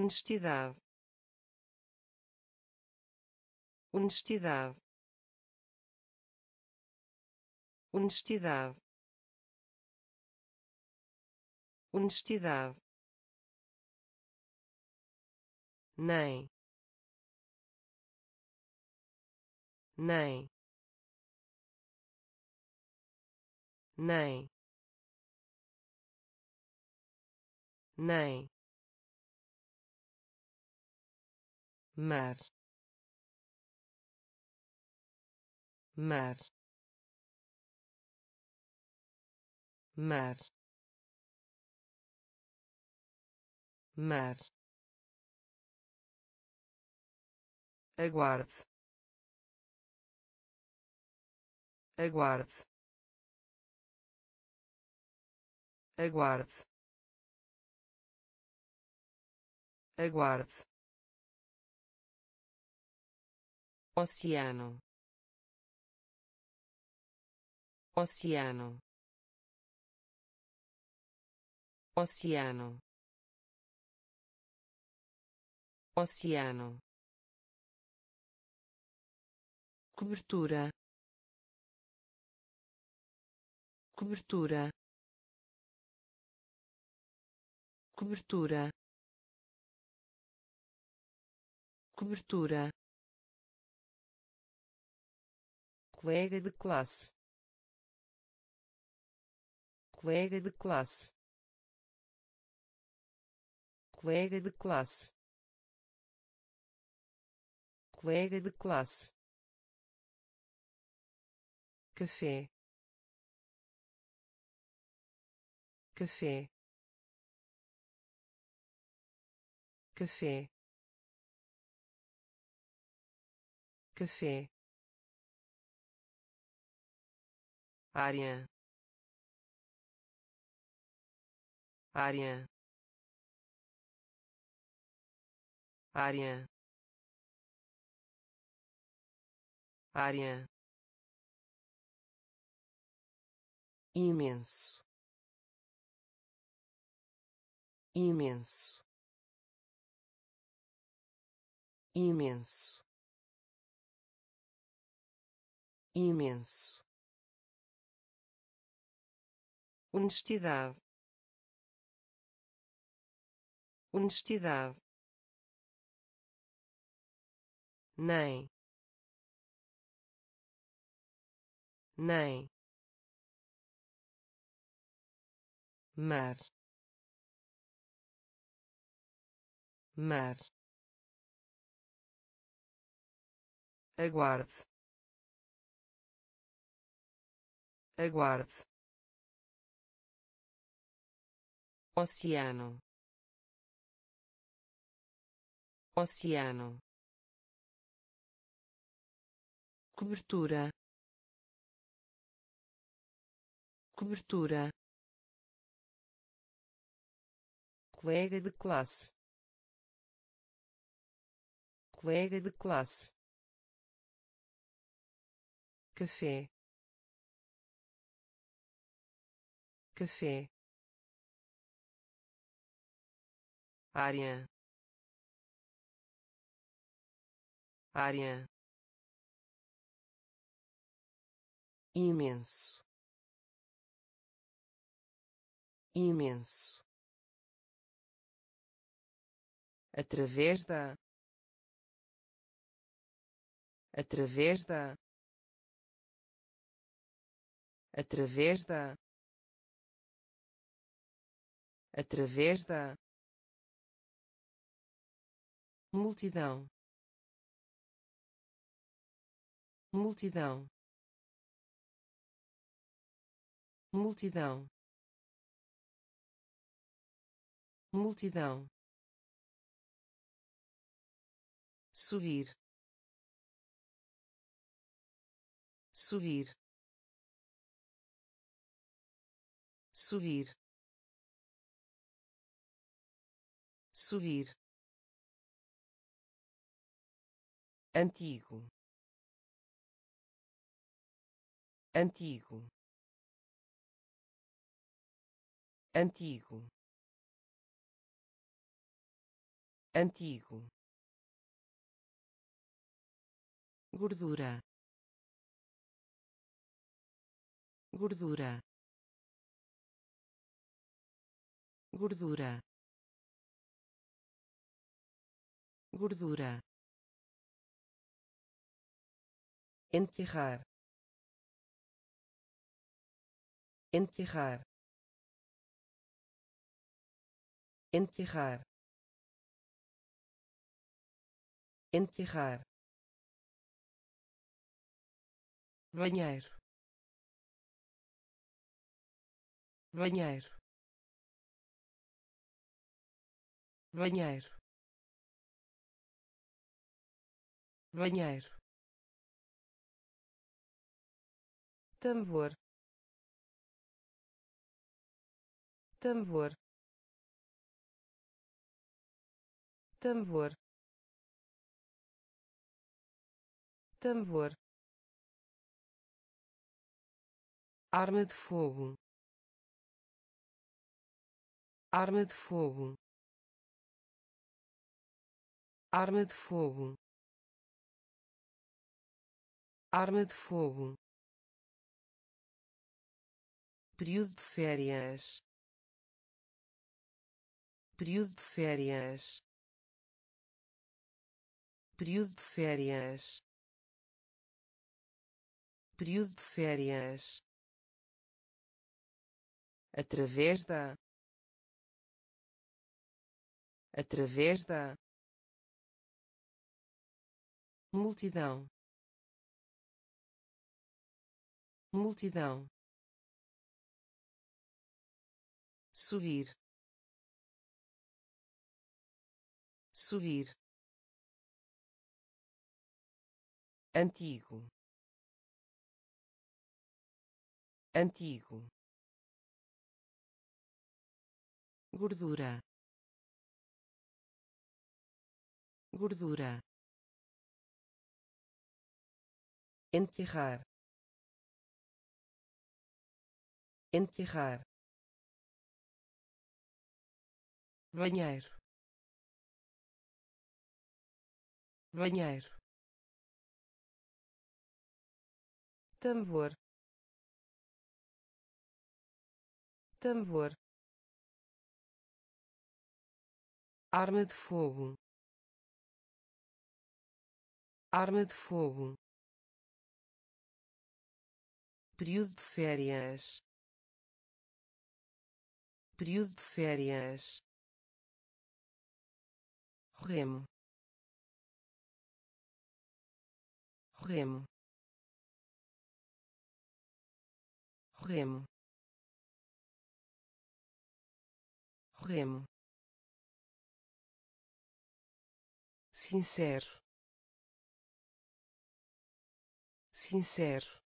honestidade. Honestidade. Honestidade. Honestidade. Nem. Nem. Nem. Nem mar mar mar mar aguarde aguarde aguarde aguarde oceano. Oceano. Oceano. Oceano. Cobertura. Cobertura. Cobertura. Cobertura colega de classe. Colega de classe. Colega de classe. Colega de classe. Café. Café. Café. Café área. Área. Área. Área. Imenso. Imenso. Imenso. Imenso honestidade. Honestidade. Nem. Nem. Mar. Mar. Aguarde. Aguarde oceano. Oceano. Cobertura. Cobertura. Colega de classe. Colega de classe. Café. Café área. Área. Imenso. Imenso. Através da. Através da. Através da. Através da multidão. multidão. multidão. multidão. Subir. Subir. Subir. Subir antigo. Antigo. Antigo. Antigo. Gordura. Gordura. Gordura. Gordura enterrar enterrar enterrar enterrar banheiro banheiro banheiro banheiro tambor. Tambor. Tambor. Tambor. Arma de fogo. Arma de fogo. Arma de fogo. Arma de fogo período de férias. Período de férias. Período de férias. Período de férias. Através da. Através da. Multidão. Multidão subir subir antigo. Antigo. Gordura. Gordura. Enterrar. Enterrar banheiro. Banheiro. Tambor. Tambor. Arma de fogo. Arma de fogo. Período de férias. Período de férias remo. Remo. Remo. Remo. Sincero. Sincero.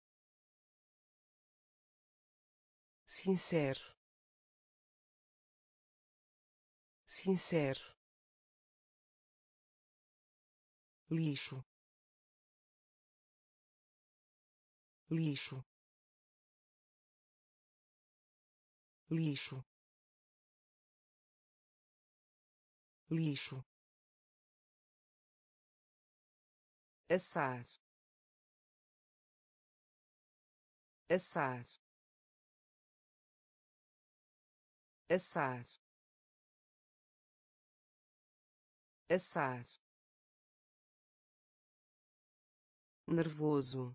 Sincero. Sincero lixo. Lixo. Lixo. Lixo. Assar. Assar. Assar. Assar nervoso.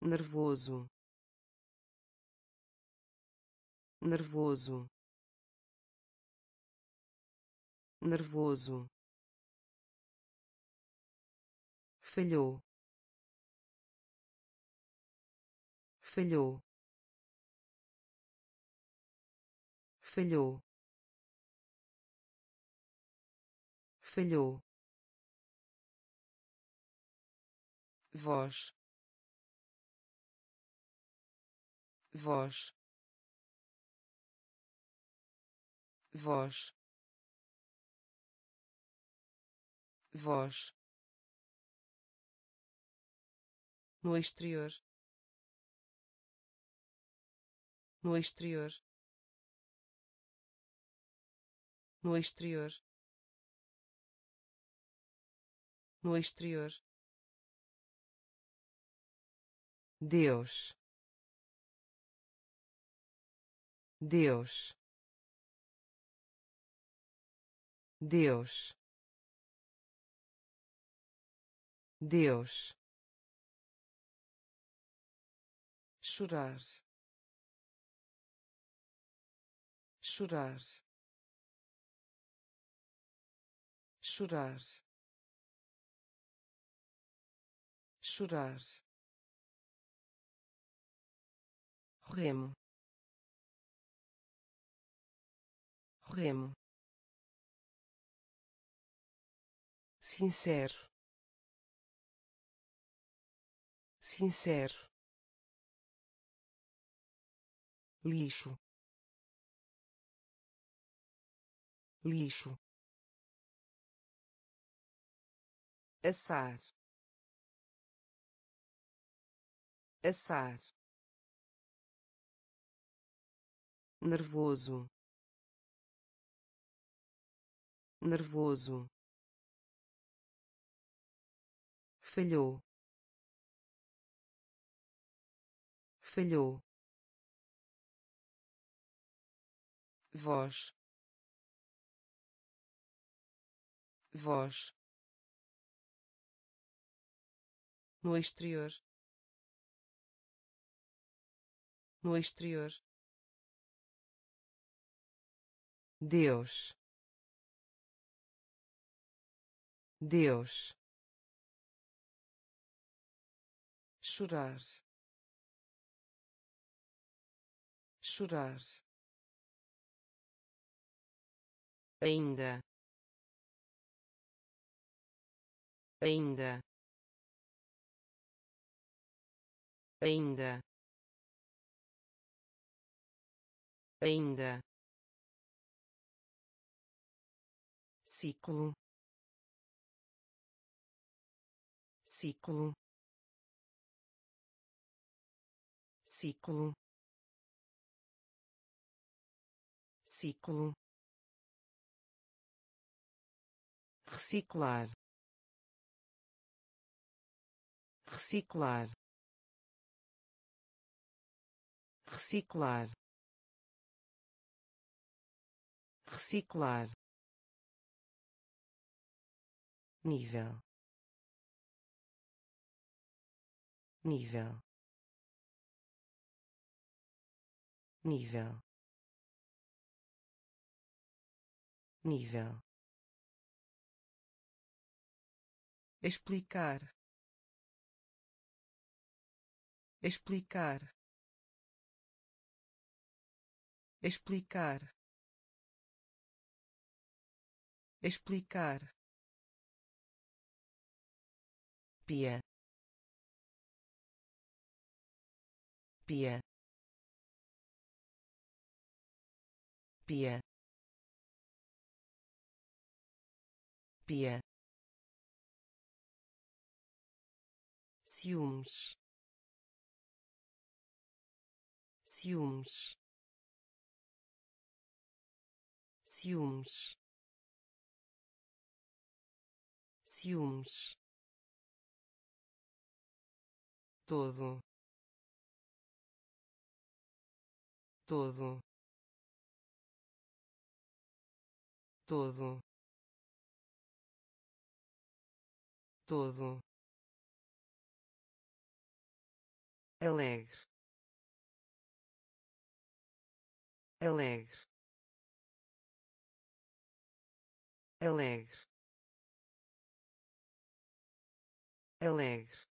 Nervoso. Nervoso. Nervoso. Falhou. Falhou. Falhou. Falhou voz. Voz. Voz. Voz. No exterior. No exterior. No exterior. No exterior Deus Deus Deus Deus chorar chorar chorar chorar remo. Remo. Sincero. Sincero. Lixo. Lixo. Assar. Assar nervoso. Nervoso. Falhou. Falhou. Voz. Voz. No exterior. No exterior Deus. Deus. Chorar. Chorar. Ainda. Ainda. Ainda. Ainda ciclo. Ciclo. Ciclo. Ciclo. Reciclar. Reciclar. Reciclar. Reciclar nível. Nível. Nível. Nível. Explicar. Explicar. Explicar. Explicar pia pia pia pia ciúmes ciúmes ciúmes ciúmes todo. Todo. Todo. Todo. Alegre. Alegre. Alegre. Alegre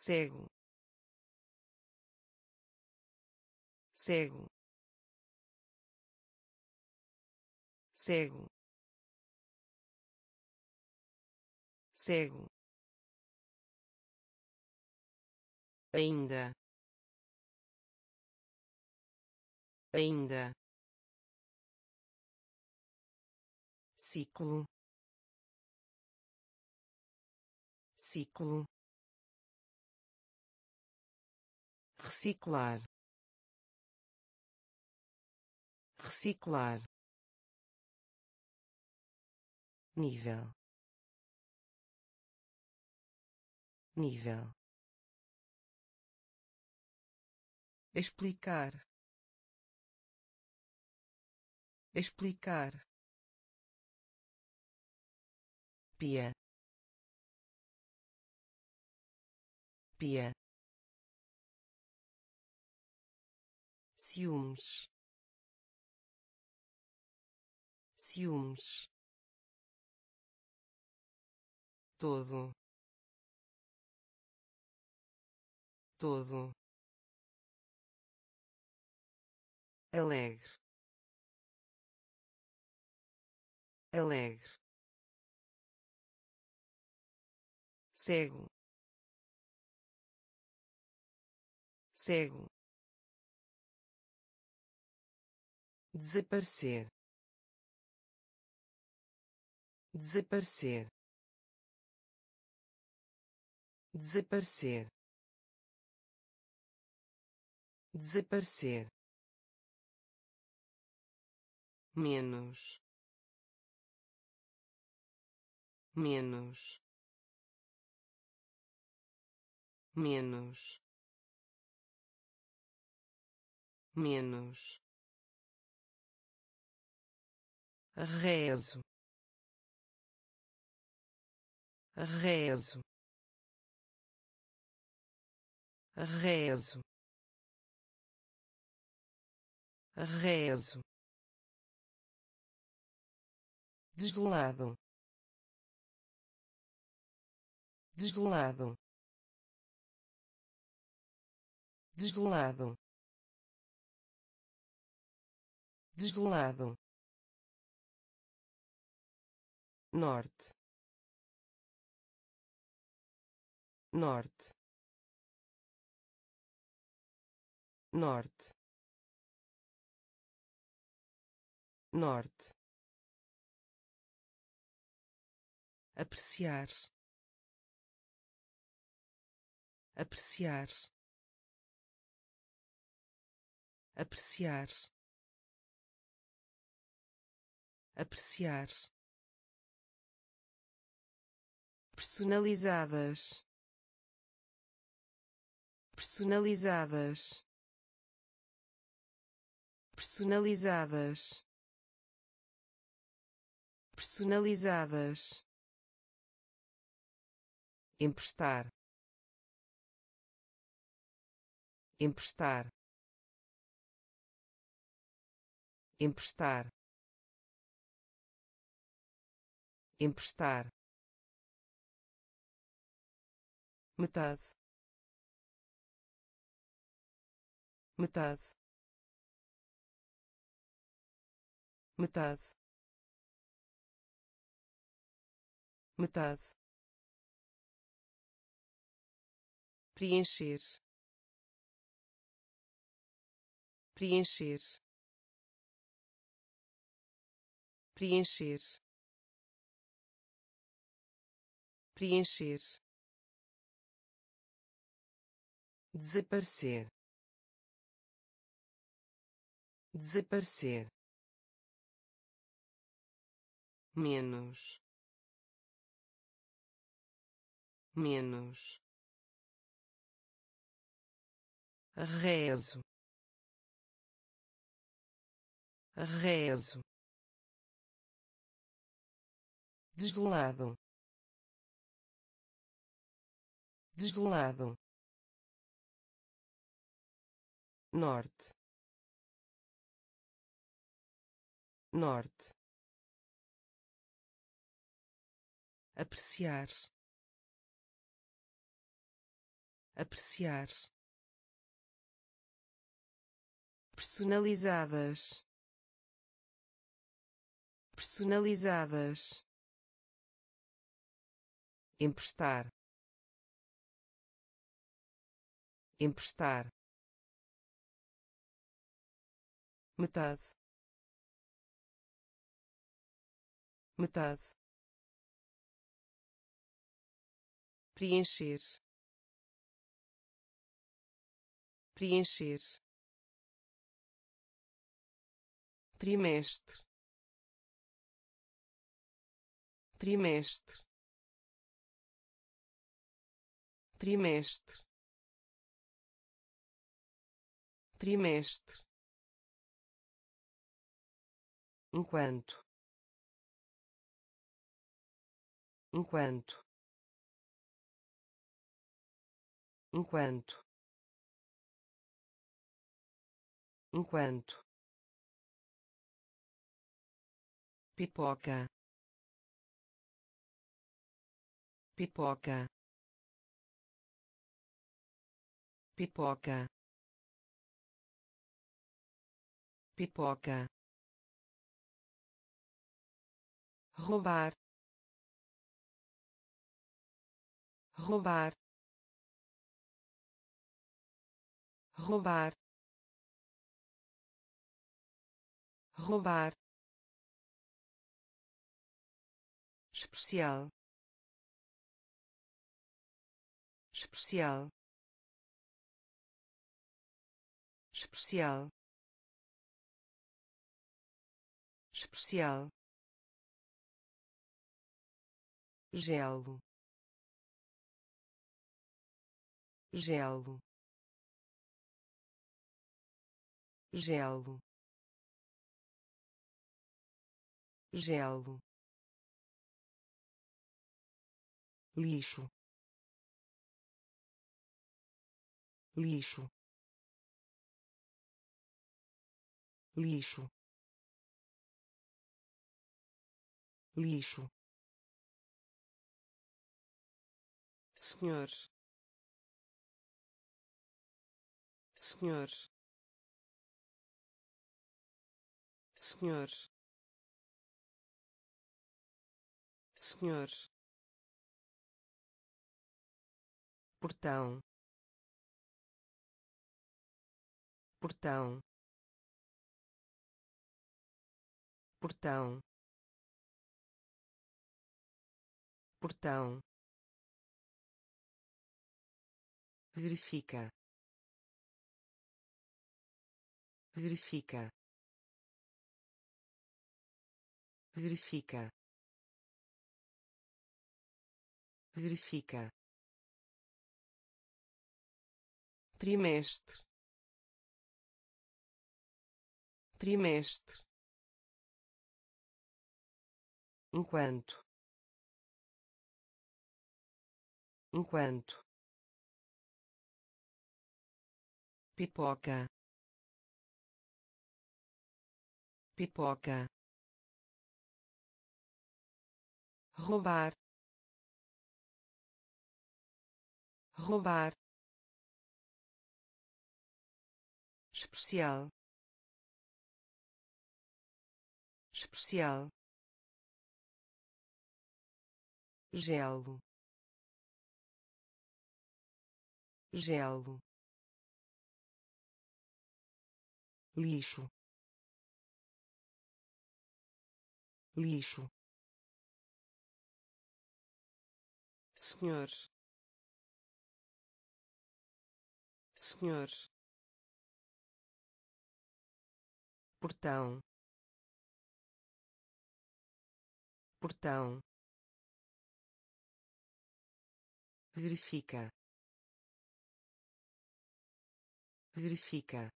cego. Cego. Cego. Cego. Ainda. Ainda. Ciclo. Ciclo reciclar. Reciclar. Nível. Nível. Explicar. Explicar. Pia. Pia ciúmes. Ciúmes. Todo. Todo. Alegre. Alegre. Cego. Cego desaparecer. Desaparecer. Desaparecer. Desaparecer. Menos. Menos. Menos. Menos rezo. Rezo. Rezo. Rezo. Desolado. Desolado. Desolado. Desolado norte. Norte. Norte. Norte. Apreciar. Apreciar. Apreciar. Apreciar personalizadas. Personalizadas. Personalizadas. Personalizadas. Emprestar. Emprestar. Emprestar. Emprestar metade. Metade. Metade. Metade. Preencher. Preencher. Preencher. Preencher desaparecer. Desaparecer. Menos. Menos. Rezo. Rezo. Desolado. Desolado norte. Norte. Apreciar. Apreciar. Personalizadas. Personalizadas. Emprestar. Emprestar metade. Metade. Preencher. Preencher. Trimestre. Trimestre. Trimestre. Trimestre enquanto. Enquanto. Enquanto. Enquanto. Pipoca. Pipoca. Pipoca. Pipoca roubar roubar roubar roubar. Especial. Especial. Especial. Especial gelo. Gelo. Gelo. Gelo. Lixo. Lixo. Lixo. Lixo senhor. Senhor. Senhor. Senhor. Portão. Portão. Portão. Portão verifica. Verifica. Verifica. Verifica. Trimestre. Trimestre. Enquanto. Enquanto pipoca. Pipoca. Roubar. Roubar. Especial. Especial. Gelo. Gelo lixo. Lixo. Senhor. Senhor. Portão. Portão. Verifica. Verifica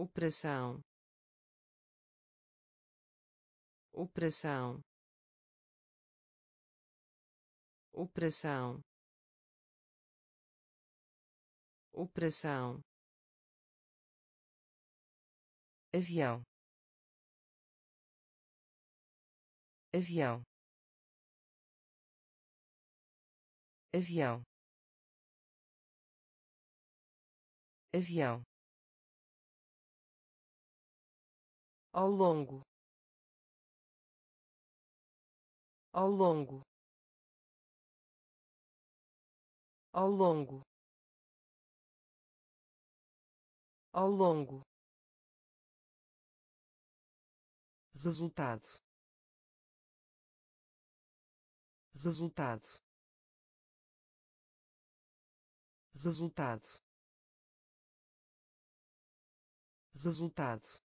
operação. Operação. Operação. Operação. Avião. Avião. Avião. Avião ao longo. Ao longo. Ao longo. Ao longo. Resultado. Resultado. Resultado. Resultado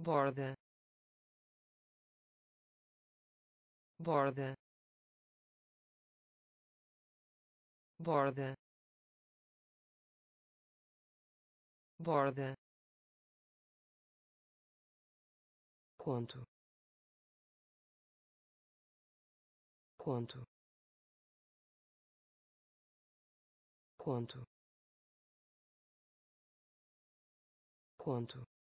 borda. Borda. Borda. Borda. Conto. Conto. Conto. Conto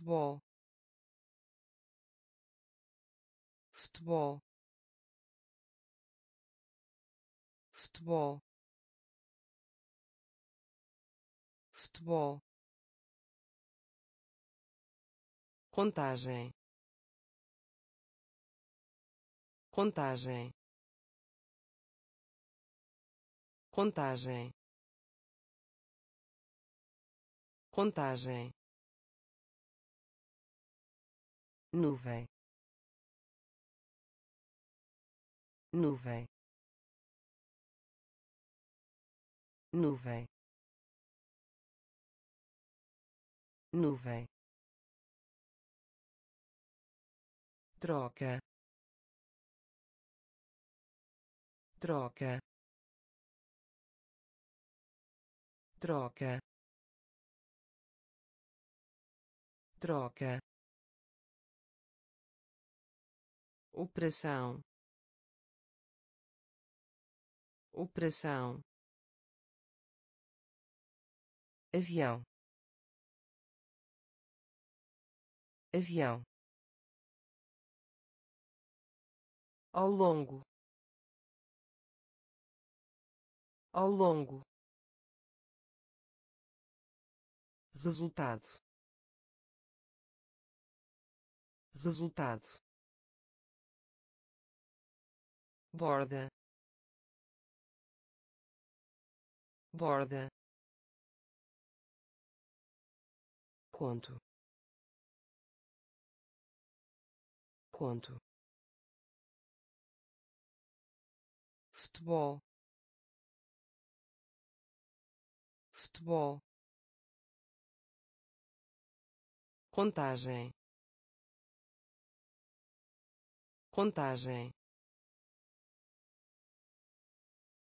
futebol futebol futebol futebol contagem. Contagem. Contagem. Contagem nuvem. Nuvem. Nuvem. Nuvem. Troca. Troca. Troca. Troca operação. Operação. Avião. Avião. Ao longo. Ao longo. Resultado. Resultado borda. Borda. Conto. Conto. Futebol. Futebol. Contagem. Contagem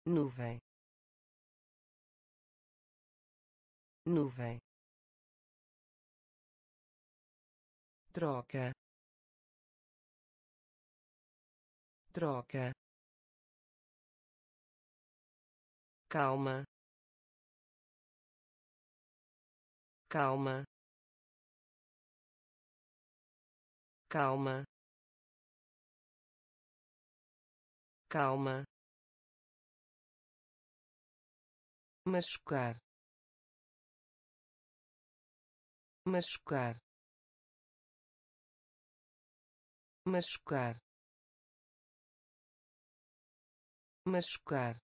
nuvem. Nuvem. Troca. Troca. Calma. Calma. Calma. Calma machucar. Machucar. Machucar. Machucar.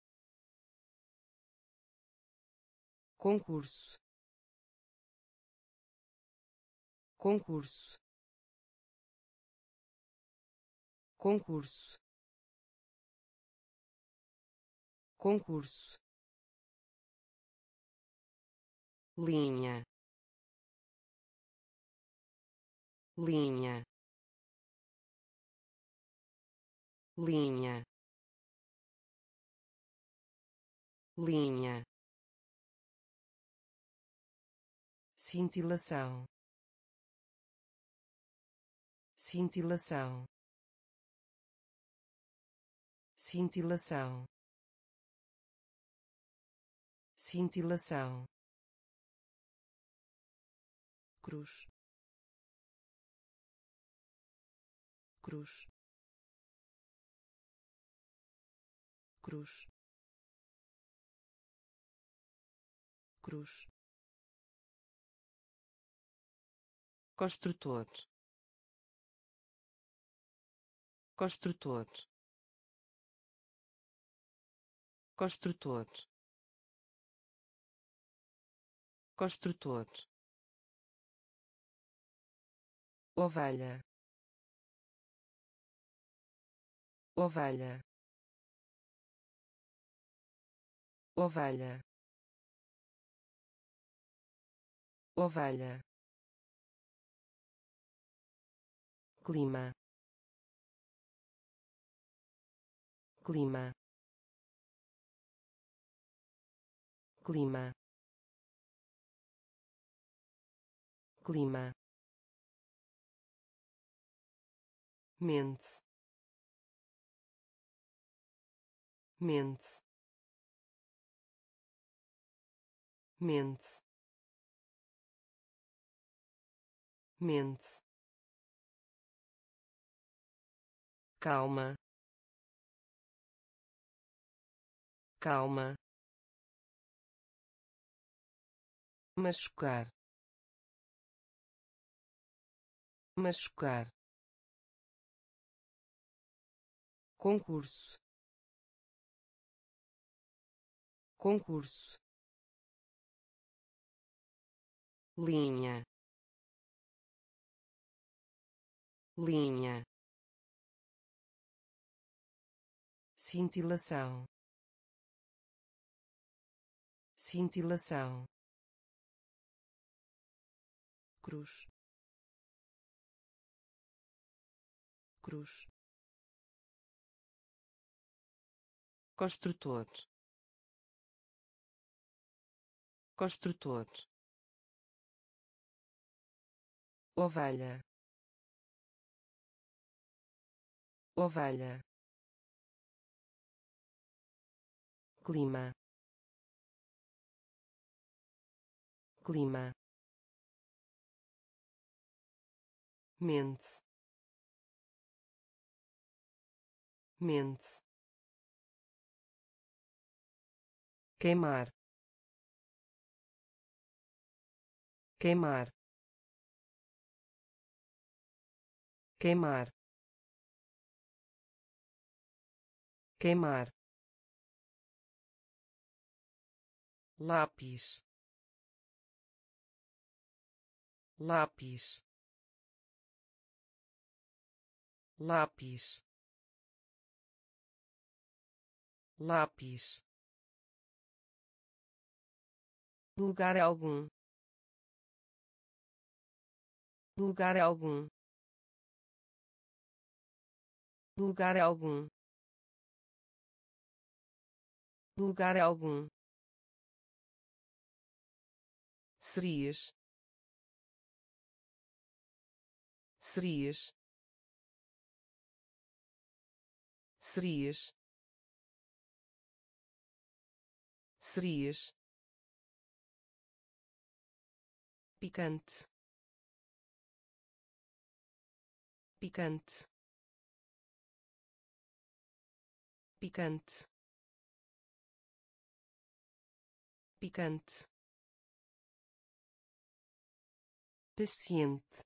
Concurso. Concurso. Concurso. Concurso linha. Linha. Linha. Linha. Cintilação. Cintilação. Cintilação. Cintilação cruz. Cruz. Cruz. Cruz. Construtor. Construtor. Construtor. Construtor ovelha. Ovelha. Ovelha. Ovelha. Clima. Clima. Clima. Clima mente. Mente. Mente. Mente. Calma. Calma. Machucar. Machucar concurso. Concurso. Linha. Linha. Cintilação. Cintilação. Cruz. Cruz construtor. Construtor. Ovelha. Ovelha. Clima. Clima. Mente. Mente queimar. Queimar. Queimar. Queimar. Lápis. Lápis. Lápis. Lápis lugar algum. Lugar algum. Lugar algum. Lugar algum. Serias. Serias. Serias. Serias picante. Picante. Picante. Picante. Paciente.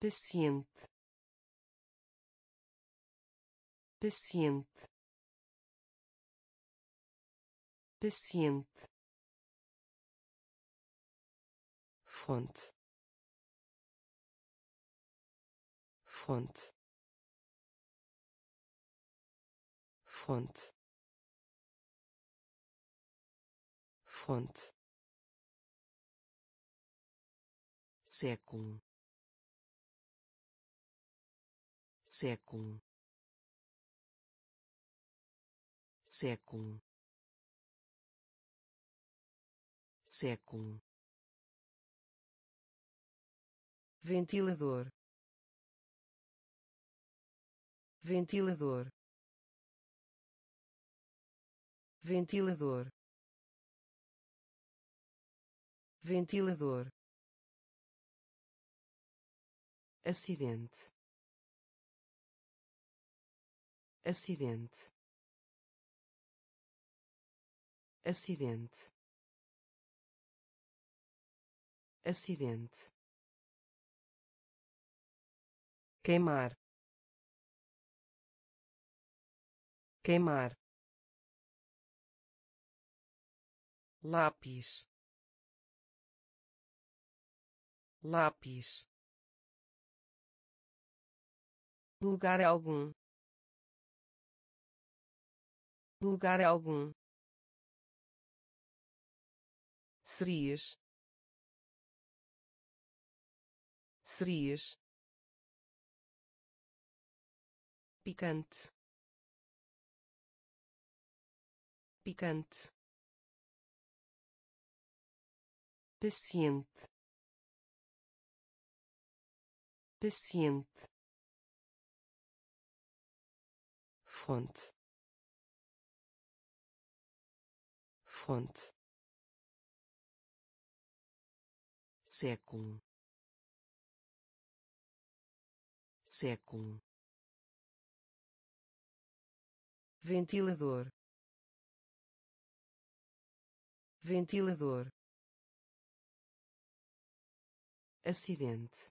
Paciente. Paciente. Paciente fonte. Fonte. Fonte. Fonte. Século. Século. Século. Século ventilador. Ventilador. Ventilador. Ventilador. Acidente. Acidente. Acidente. Acidente queimar. Queimar. Lápis. Lápis. Lugar algum. Lugar algum. Serias. Serias picante. Picante. Paciente. Paciente. Fonte. Fonte. Século. Século ventilador. Ventilador. Acidente.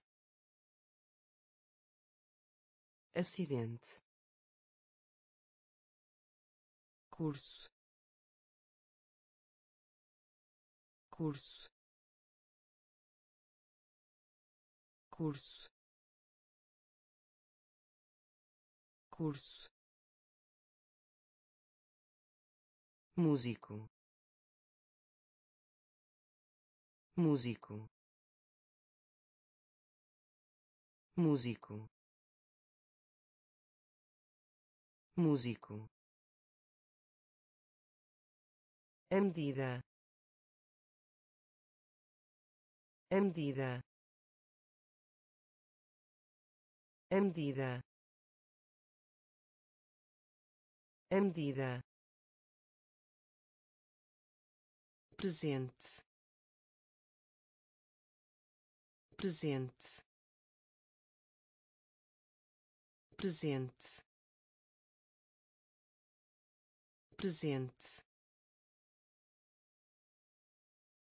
Acidente. Curso. Curso. Curso. Curso músico. Músico. Músico. Músico. A medida. A medida. A medida. A medida presente. Presente. Presente. Presente.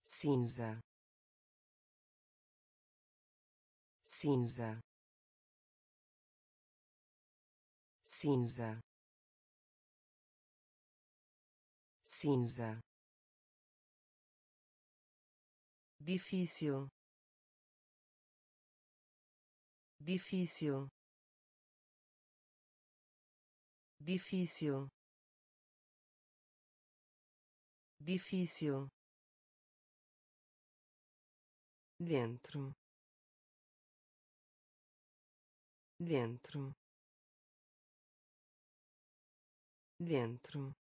Cinza. Cinza. Cinza. Cinza difícil. Difícil. Difícil. Difícil. Dentro. Dentro. Dentro.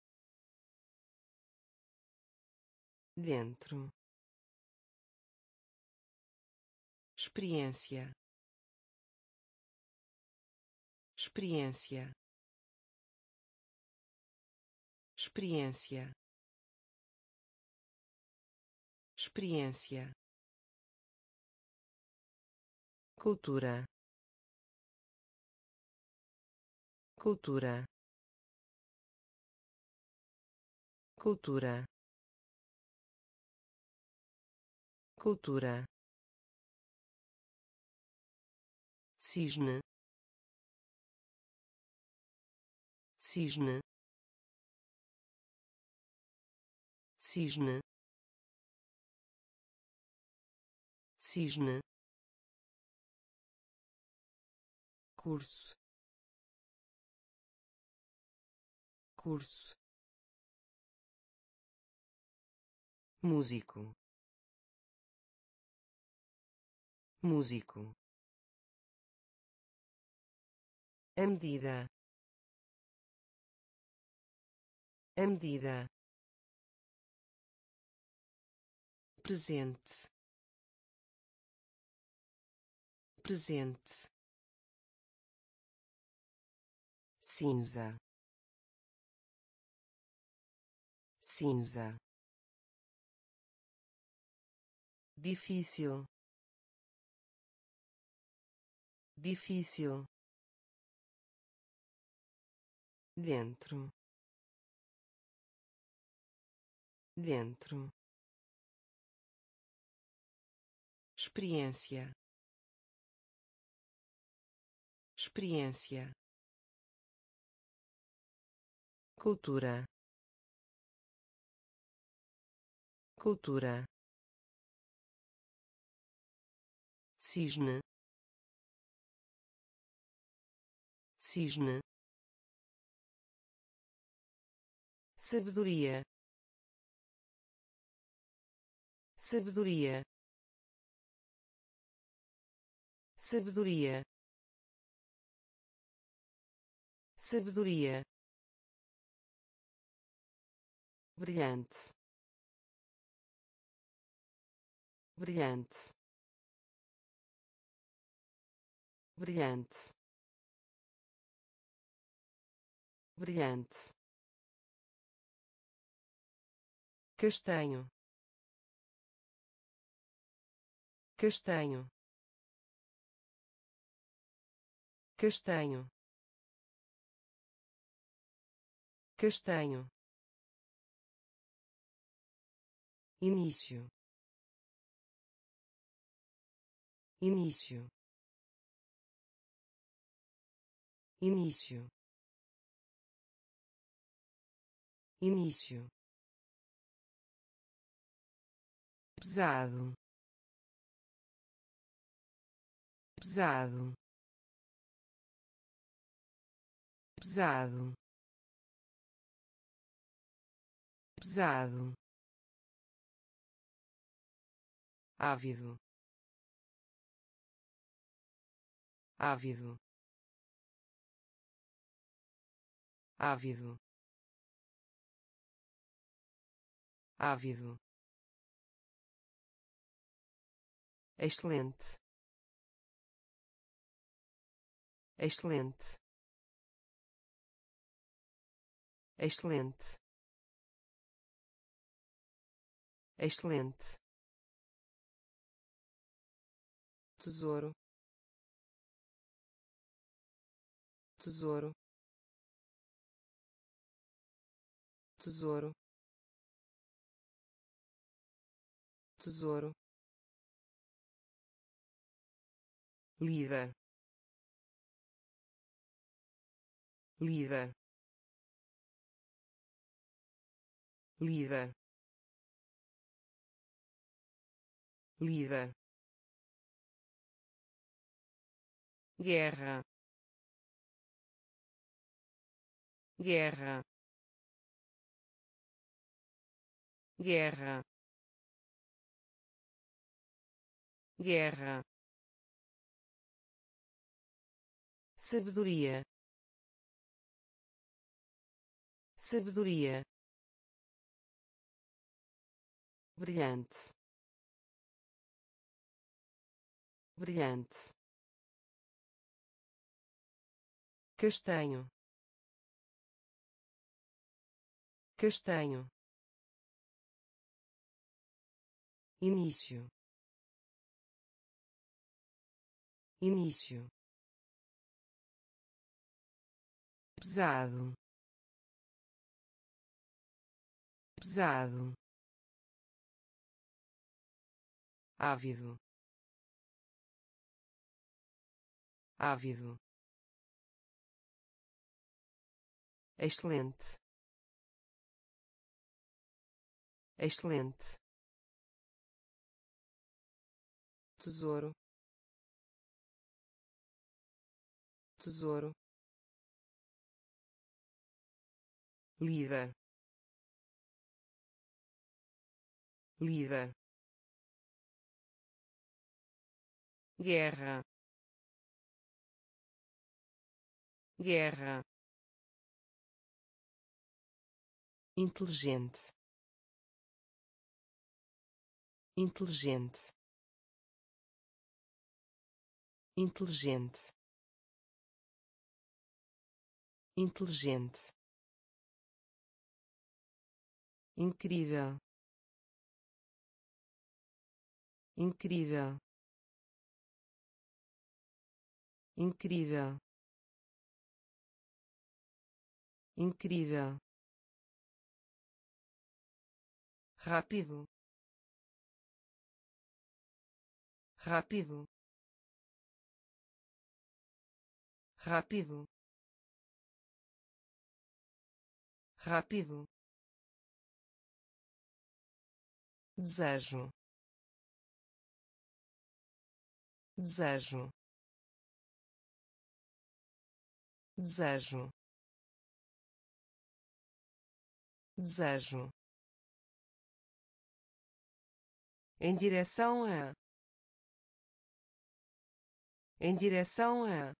Dentro experiência. Experiência. Experiência. Experiência. Cultura. Cultura. Cultura. Cultura cisne. Cisne. Cisne. Cisne. Curso. Curso. Músico. Músico a medida. A medida. Presente. Presente. Cinza. Cinza. Difícil. Difícil dentro. Dentro. Experiência. Experiência. Cultura. Cultura. Cisne. Cisne sabedoria. Sabedoria. Sabedoria. Sabedoria. Brilhante. Brilhante. Brilhante. Brilhante castanho. Castanho. Castanho. Castanho. Início. Início. Início. Início pesado. Pesado. Pesado. Pesado. Ávido. Ávido. Ávido. Ávido excelente. Excelente. Excelente. Excelente. Tesouro. Tesouro. Tesouro. Tesouro líder líder líder líder guerra. Guerra. Guerra. Guerra sabedoria. Sabedoria. Brilhante. Brilhante. Castanho. Castanho. Início. Início pesado. Pesado. Ávido. Ávido. Excelente. Excelente. Tesouro. Tesouro líder líder guerra. Guerra. Inteligente. Inteligente. Inteligente. Inteligente incrível. Incrível. Incrível. Incrível. Rápido. Rápido. Rápido. Rápido desejo. Desejo. Desejo. Desejo. Em direção a. Em direção a.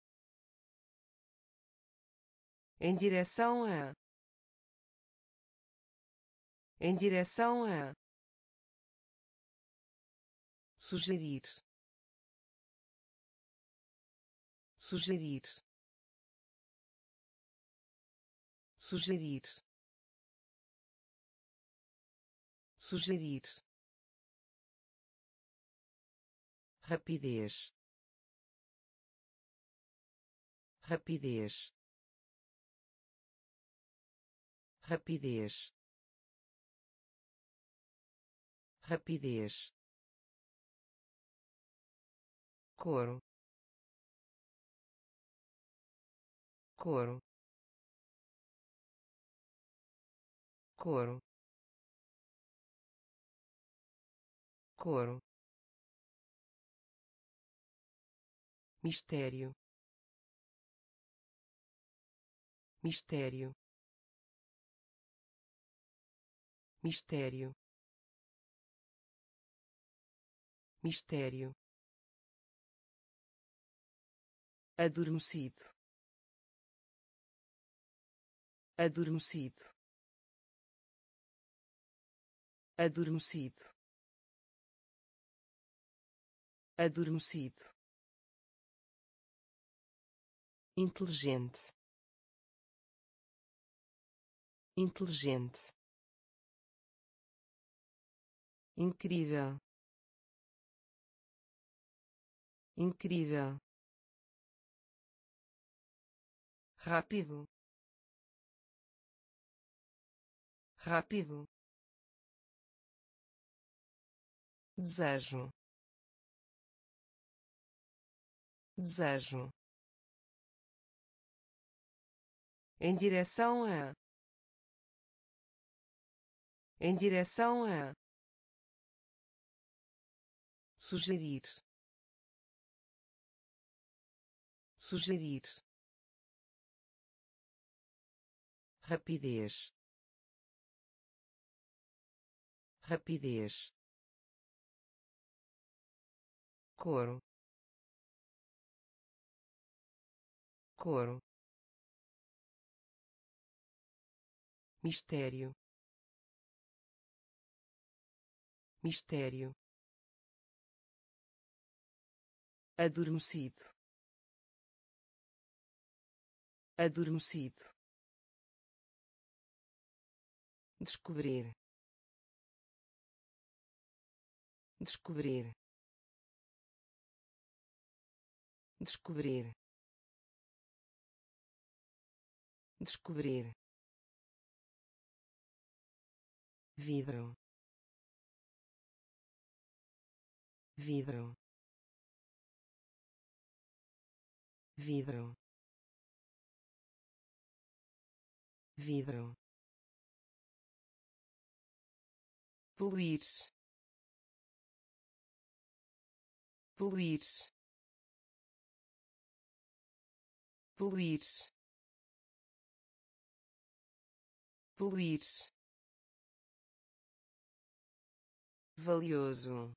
Em direção a. Em direção a sugerir. Sugerir. Sugerir. Sugerir. Rapidez. Rapidez. Rapidez. Rapidez couro. Couro. Couro. Couro. Mistério. Mistério. Mistério. Mistério adormecido. Adormecido. Adormecido. Adormecido. Inteligente. Inteligente. Incrível. Incrível rápido. Rápido. Desejo. Desejo. Em direção a. Em direção a. Sugerir. Sugerir rapidez. Rapidez. Couro. Couro. Mistério. Mistério. Adormecido. Adormecido descobrir. Descobrir. Descobrir. Descobrir. Vidro. Vidro. Vidro. Vidro poluir. Poluir. Poluir. Poluir. Valioso.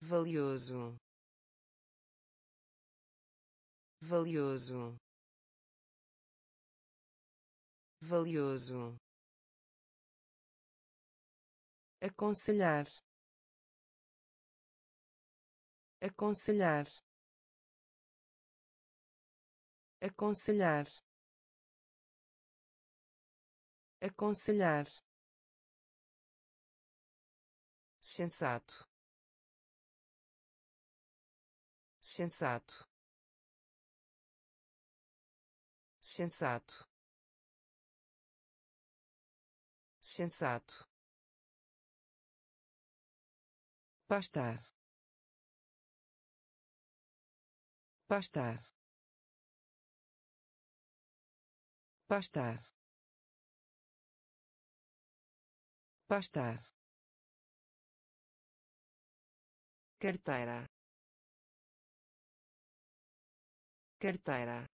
Valioso. Valioso. Valioso aconselhar. Aconselhar. Aconselhar. Aconselhar. Sensato. Sensato. Sensato. Sensato pastar. Pastar. Pastar. Pastar. Carteira. Carteira.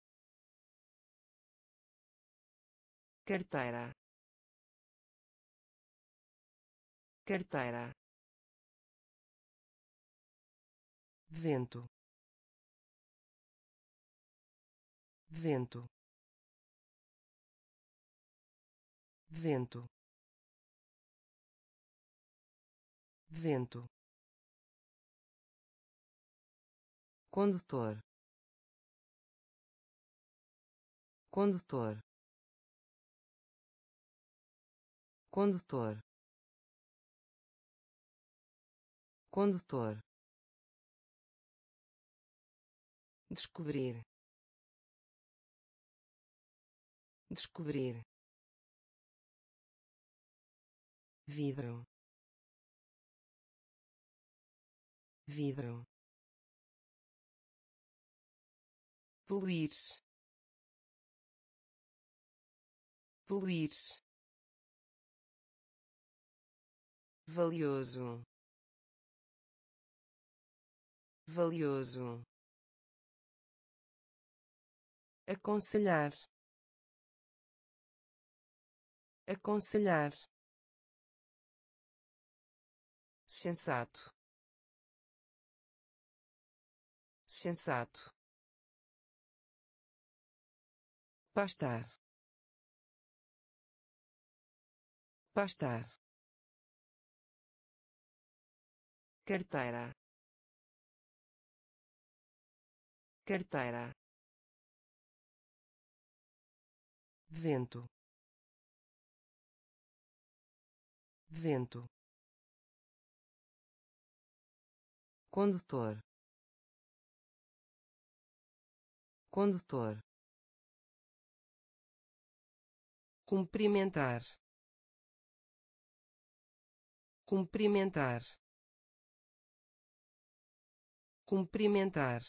Carteira. Carteira vento. Vento. Vento. Vento. Condutor. Condutor. Condutor. Condutor descobrir. Descobrir. Vidro. Vidro. Poluir. Poluir. Valioso. Valioso aconselhar. Aconselhar. Sensato. Sensato. Pastar. Pastar. Carteira. Carteira vento. Vento. Condutor. Condutor. Cumprimentar. Cumprimentar. Cumprimentar.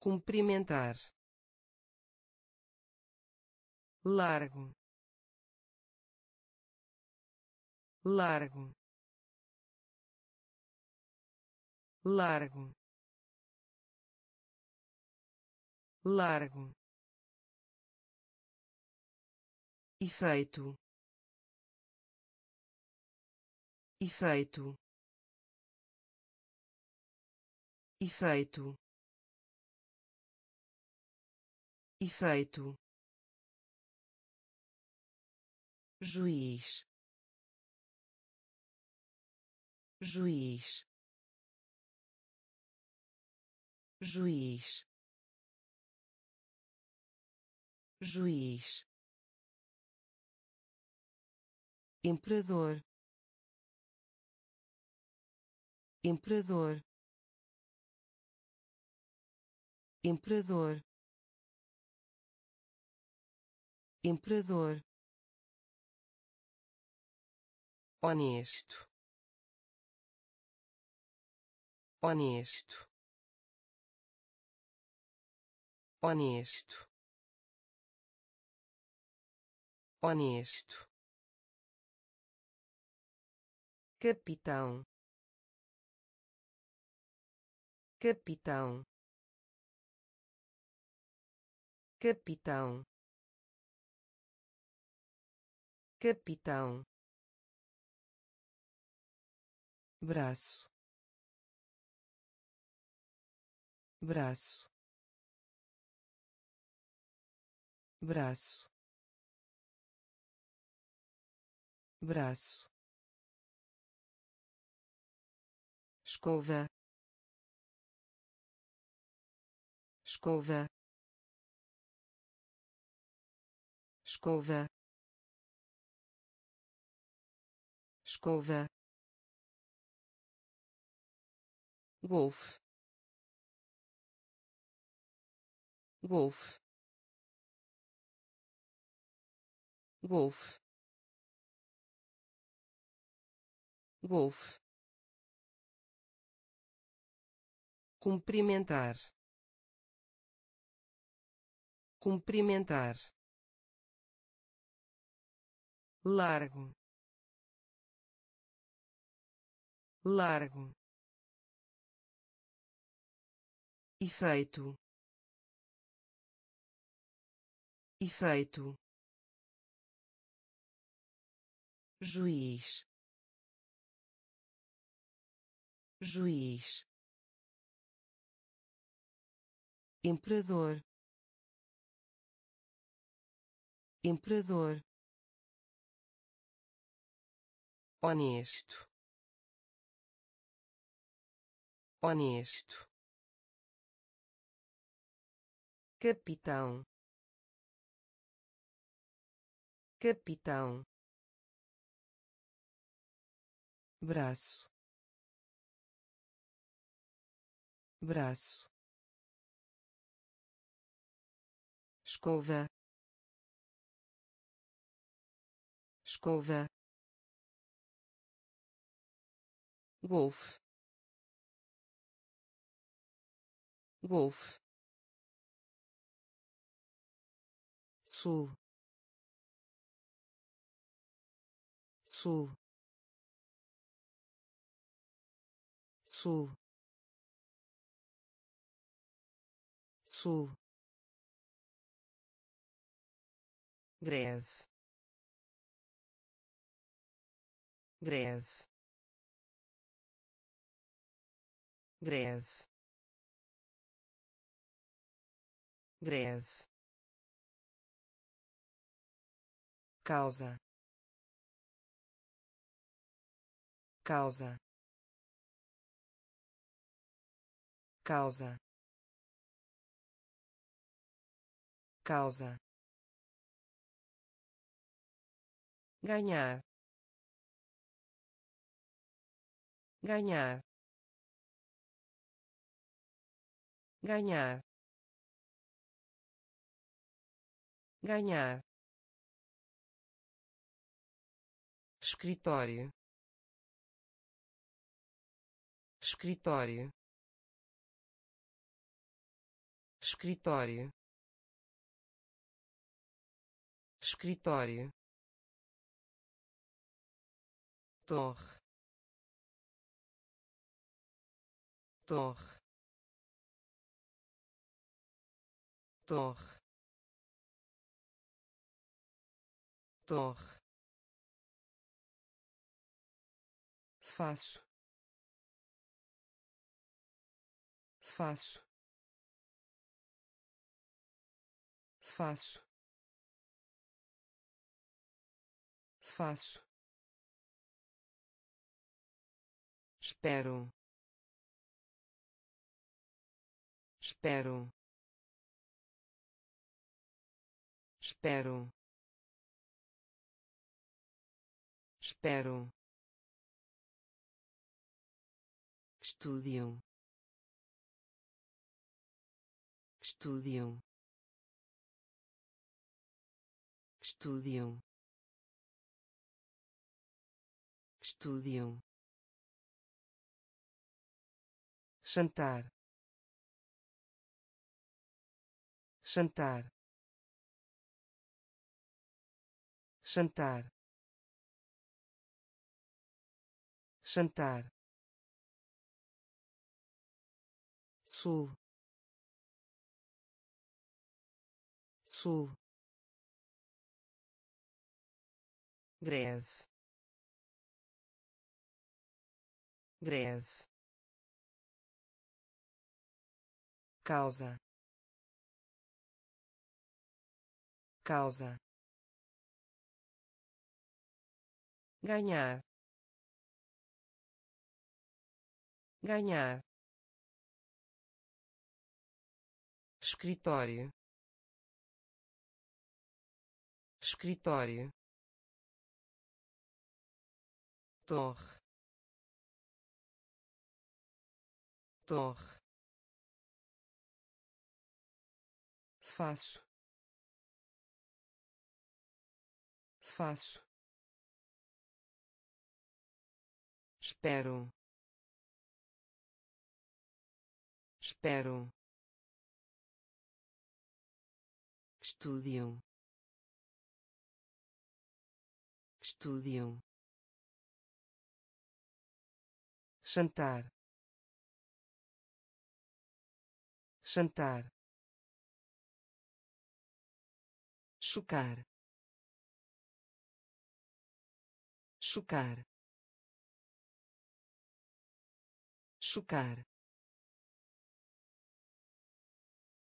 Cumprimentar largo largo largo largo. Efeito. Efeito. Efeito. Efeito juiz. Juiz. Juiz. Juiz. Imperador. Imperador. Imperador. Imperador honesto. Honesto. Honesto. Honesto. Capitão. Capitão. Capitão. Capitão braço. Braço. Braço. Braço. Escova. Escova. Escova. Escova golfe golfe golfe golfe cumprimentar. Cumprimentar. Largo. Largo efeito. Efeito. Juiz. Juiz. Imperador imperador honesto. Honesto capitão. Capitão. Braço. Braço. Escova. Escova. Golfe. Golfe sul sul sul sul greve greve greve greve causa. Causa. Causa. Causa. Ganhar. Ganhar. Ganhar. Ganhar escritório. Escritório. Escritório. Escritório. Torre. Torre. Torre. Torre faço. Faço. Faço. Faço. Espero. Espero. Espero. Espero estúdio. Estúdio. Estúdio. Estúdio. Jantar. Jantar. Jantar. Jantar sul. Sul. Greve. Greve. Causa. Causa. Ganhar. Ganhar escritório. Escritório. Torre. Torre. Faço. Faço. Espero. Espero estúdio. Estúdio. Jantar. Jantar. Chocar. Chocar. Chocar.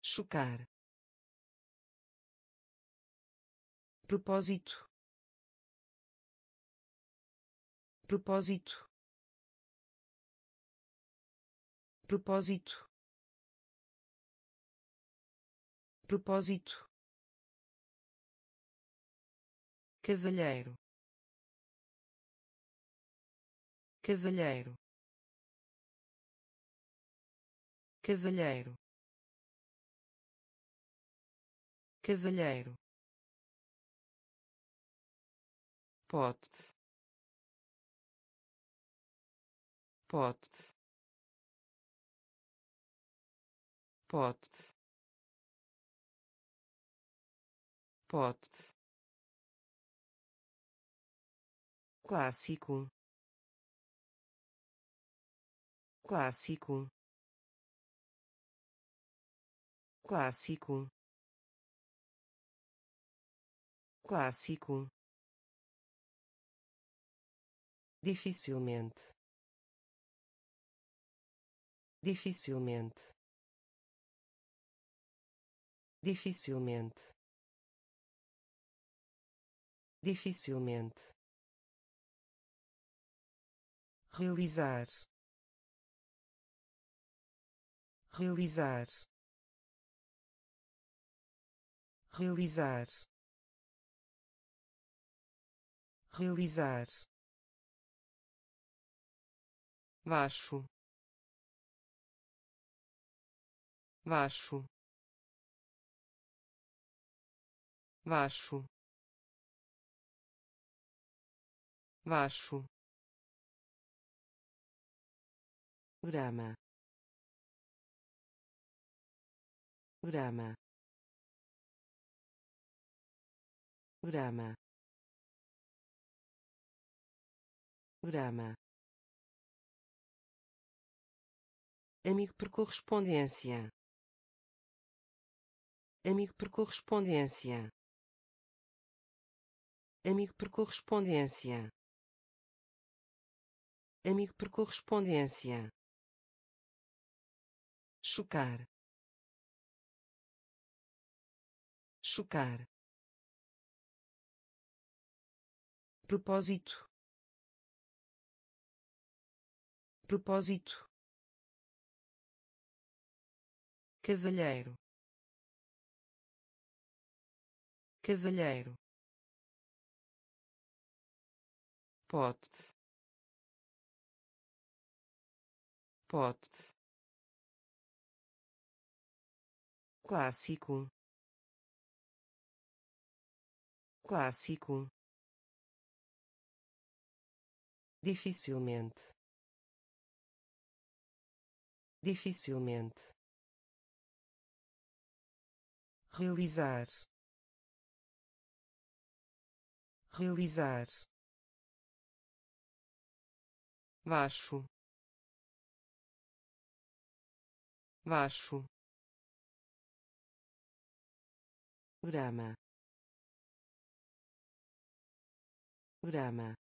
Chocar propósito. Propósito. Propósito. Propósito. Cavalheiro. Cavalheiro. Cavalheiro. Cavalheiro pote pote pote pote clássico. Clássico. Clássico. Clássico dificilmente. Dificilmente. Dificilmente. Dificilmente. Realizar. Realizar. Realizar. Realizar baixo. Baixo. Baixo. Baixo. Grama. Grama. Grama. Grama amigo por correspondência. Amigo por correspondência. Amigo por correspondência. Amigo por correspondência. Chocar. Chocar. Propósito. Propósito cavalheiro. Cavalheiro. Pote. Pote. Clássico. Clássico. Dificilmente. Dificilmente realizar realizar baixo baixo grama grama.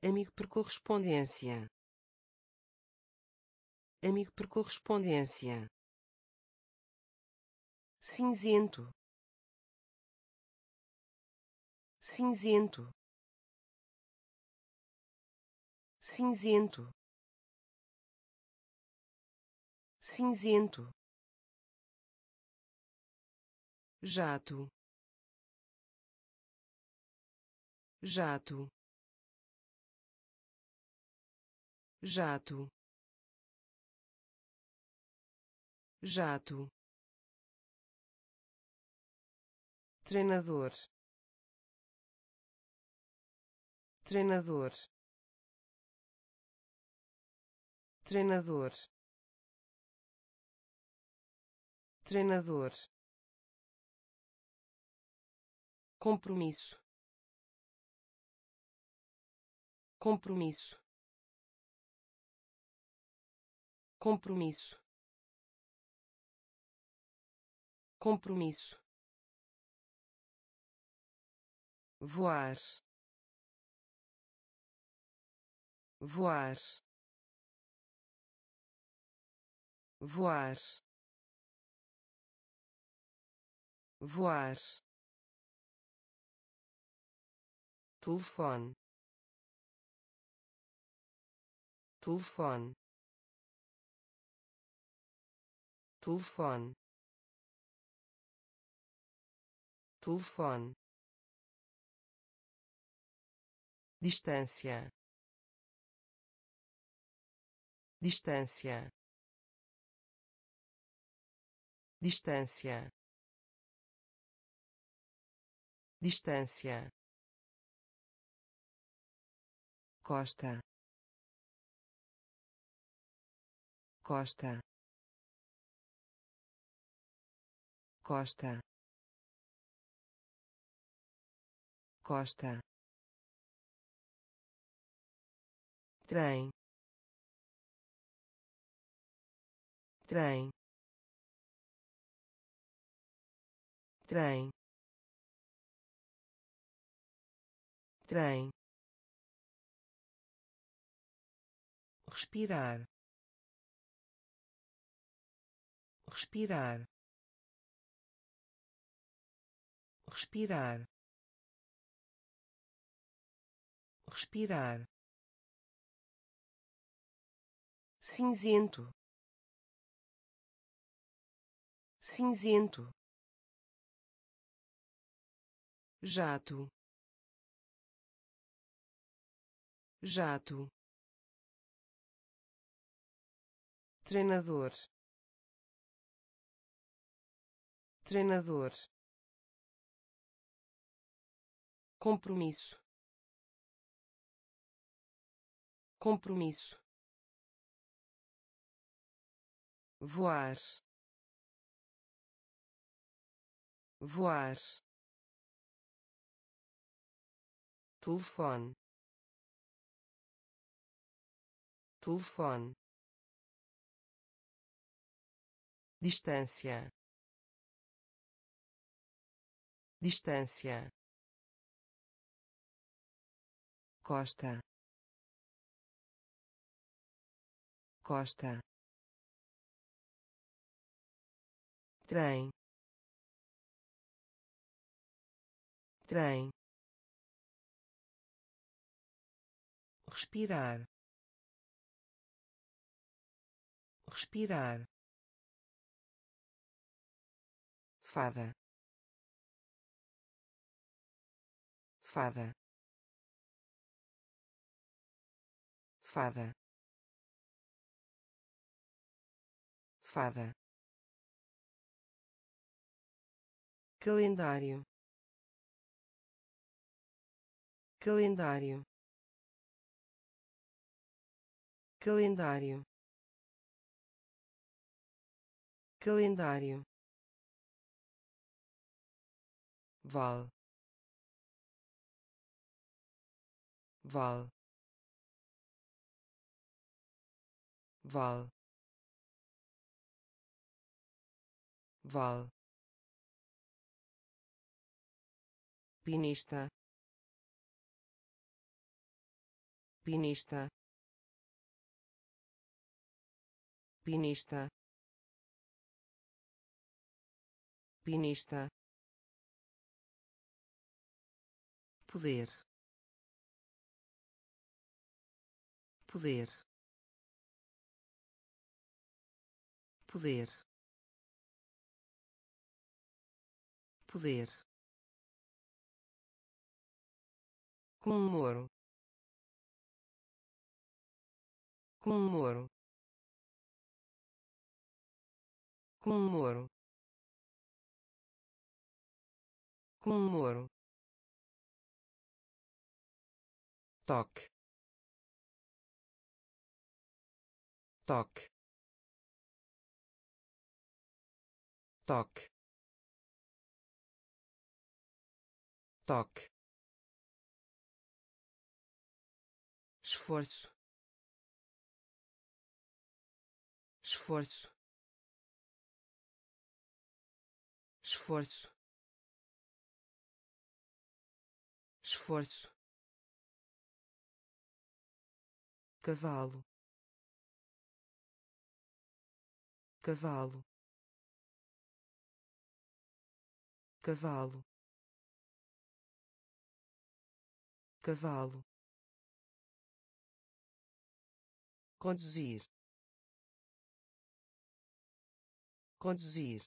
Amigo por correspondência. Amigo por correspondência cinzento. Cinzento. Cinzento. Cinzento. Jato. Jato. Jato. Jato treinador. Treinador. Treinador. Treinador. Compromisso. Compromisso. Compromisso. Compromisso voar voar voar voar. Telefone. Telefone. Telefone. Telefone distância. Distância. Distância. Distância. Costa. Costa. Costa. Costa trem. Trem. Trem. Trem. Respirar. Respirar. Respirar. Respirar cinzento. Cinzento. Jato. Jato. Treinador. Treinador. Compromisso. Compromisso voar voar. Telefone. Telefone. Distância. Distância. Costa. Costa trem. Trem. Respirar. Respirar. Fada. Fada. Fada. Fada calendário. Calendário. Calendário. Calendário. Val. Val. Val. Val pinista. Pinista. Pinista. Pinista. Poder. Poder. Poder. Poder comemoro comemoro comemoro comemoro toque. Toque. Toque. Toque esforço. Esforço. Esforço. Esforço. Cavalo. Cavalo. Cavalo. Cavalo conduzir. Conduzir.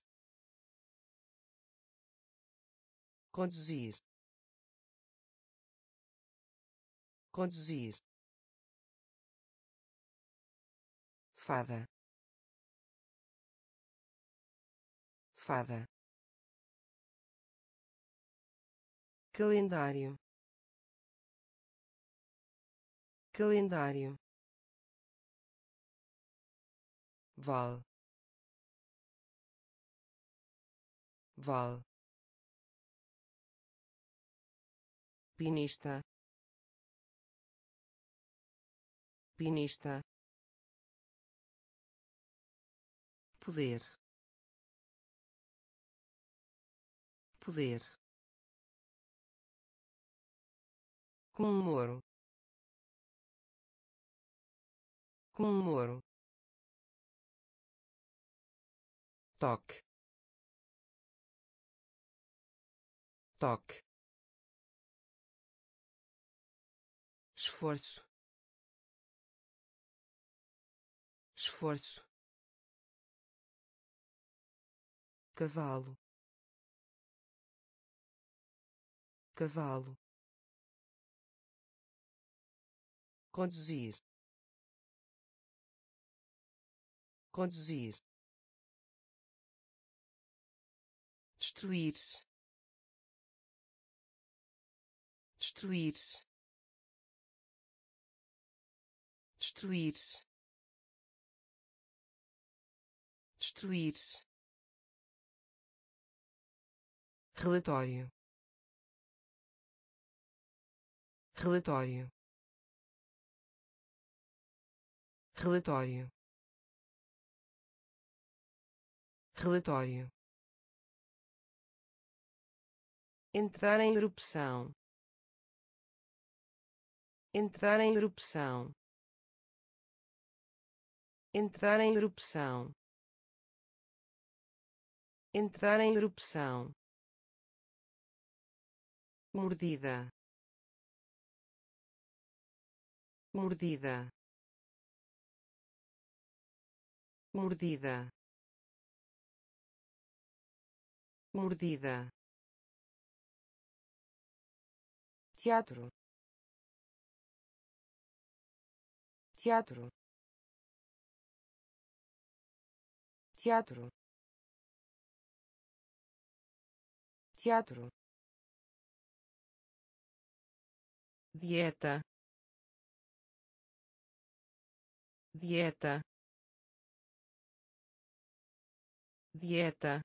Conduzir. Conduzir. Fada. Fada. Calendário. Calendário val. Val. Pinista. Pinista. Poder. Poder. Comemoro comemoro toque toque esforço. Esforço. Cavalo. Cavalo. Conduzir. Conduzir destruir. Destruir. Destruir. Destruir. Relatório. Relatório. Relatório. Relatório entrar em erupção. Entrar em erupção. Entrar em erupção. Entrar em erupção. Mordida. Mordida. Mordida. Mordida teatro teatro teatro teatro dieta dieta dieta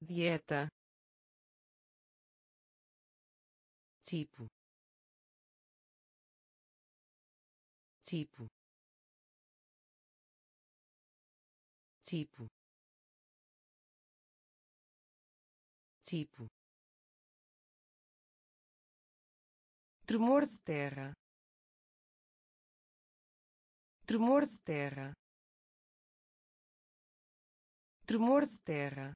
dieta tipo. Tipo. Tipo. Tipo. Tremor de terra. Tremor de terra. Tremor de terra.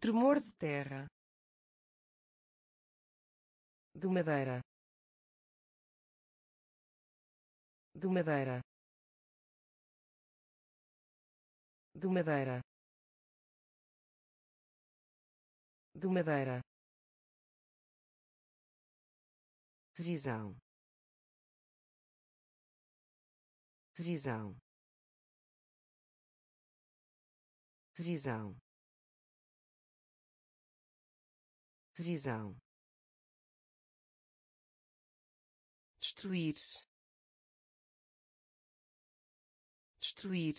Tremor de terra de madeira. De madeira. De madeira. De madeira. Visão. Visão. Visão. Visão destruir. Destruir.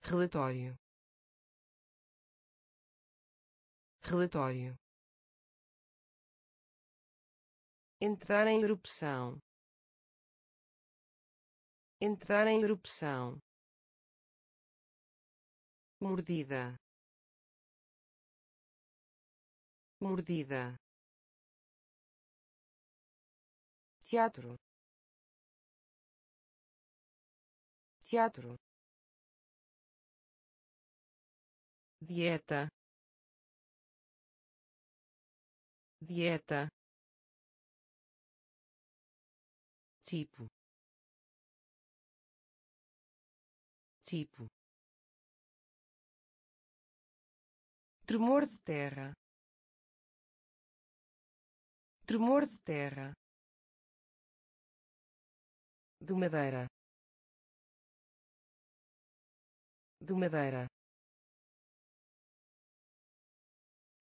Relatório. Relatório. Entrar em erupção. Entrar em erupção. Mordida. Mordida teatro. Teatro. Dieta. Dieta. Tipo. Tipo. Tremor de terra. Tremor de terra de madeira. De madeira.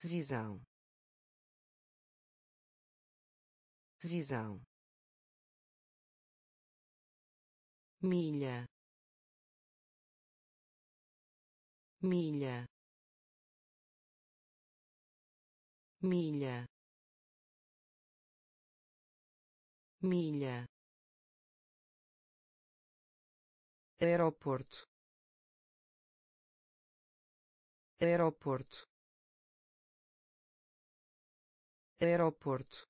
Visão. Visão. Milha. Milha. Milha. Milha aeroporto. Aeroporto. Aeroporto.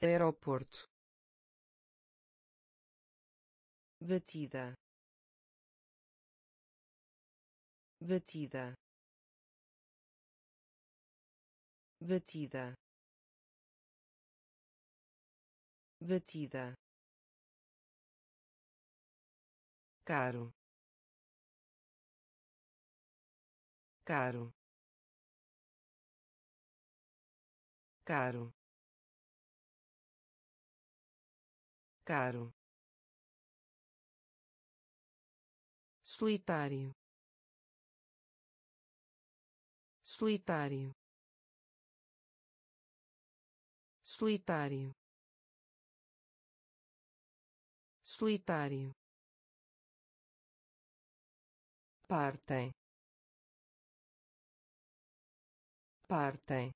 Aeroporto. Batida. Batida. Batida. Batida caro. Caro. Caro. Caro. Solitário. Solitário. Solitário. Solitário partem. Partem.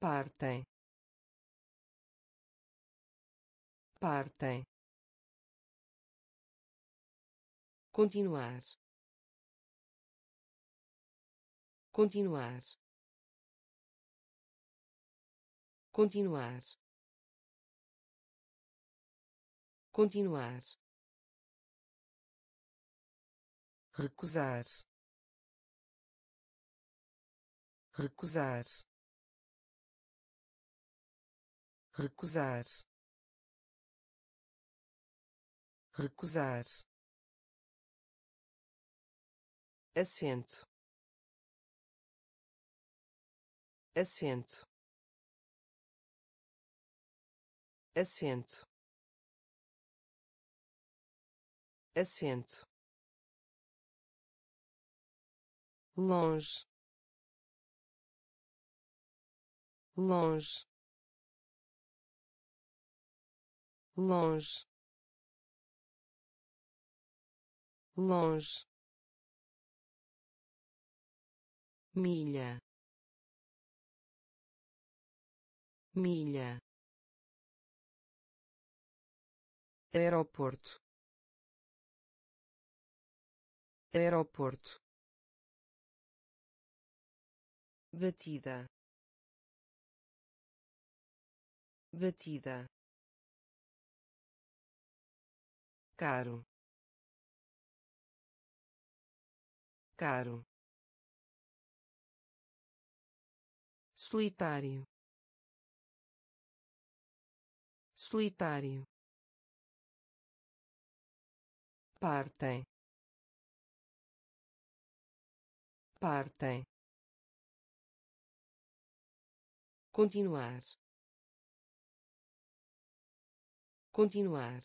Partem. Partem. Continuar. Continuar. Continuar. Continuar recusar recusar recusar recusar. Assento. Assento. Assento. Assento longe. Longe. Longe. Longe. Milha. Milha. Aeroporto. Aeroporto batida batida caro caro solitário solitário partem partem continuar. Continuar.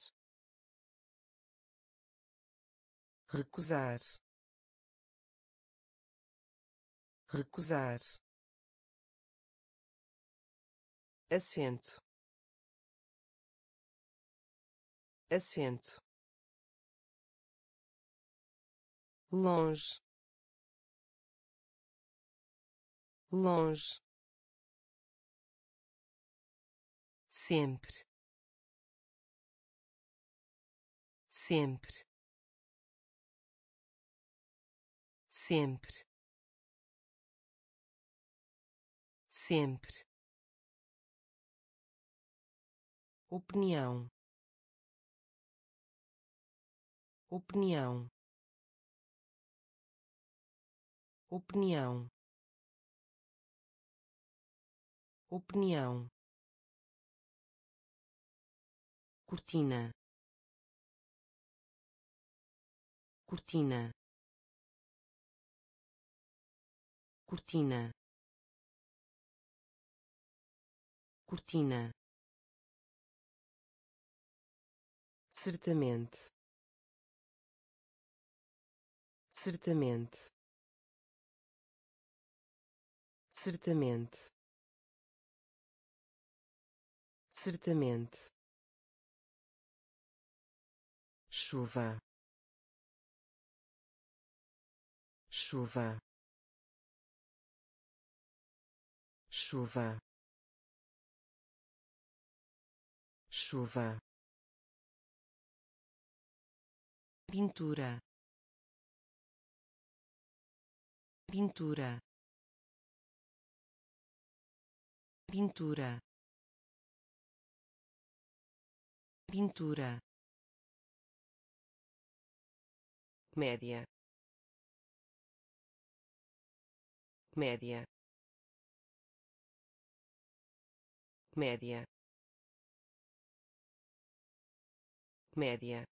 Recusar. Recusar. Assento. Assento. Longe. Longe sempre. Sempre. Sempre. Sempre. Opinião. Opinião. Opinião. Opinião cortina. Cortina. Cortina. Cortina. Certamente. Certamente. Certamente. Certamente chuva. Chuva. Chuva. Chuva. Pintura. Pintura. Pintura. Pintura média média média média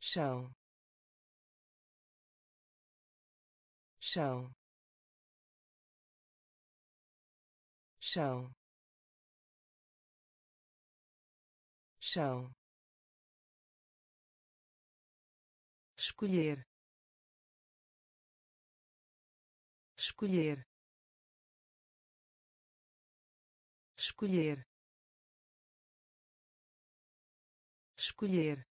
chão. Chão. Chão. Chão escolher. Escolher. Escolher. Escolher.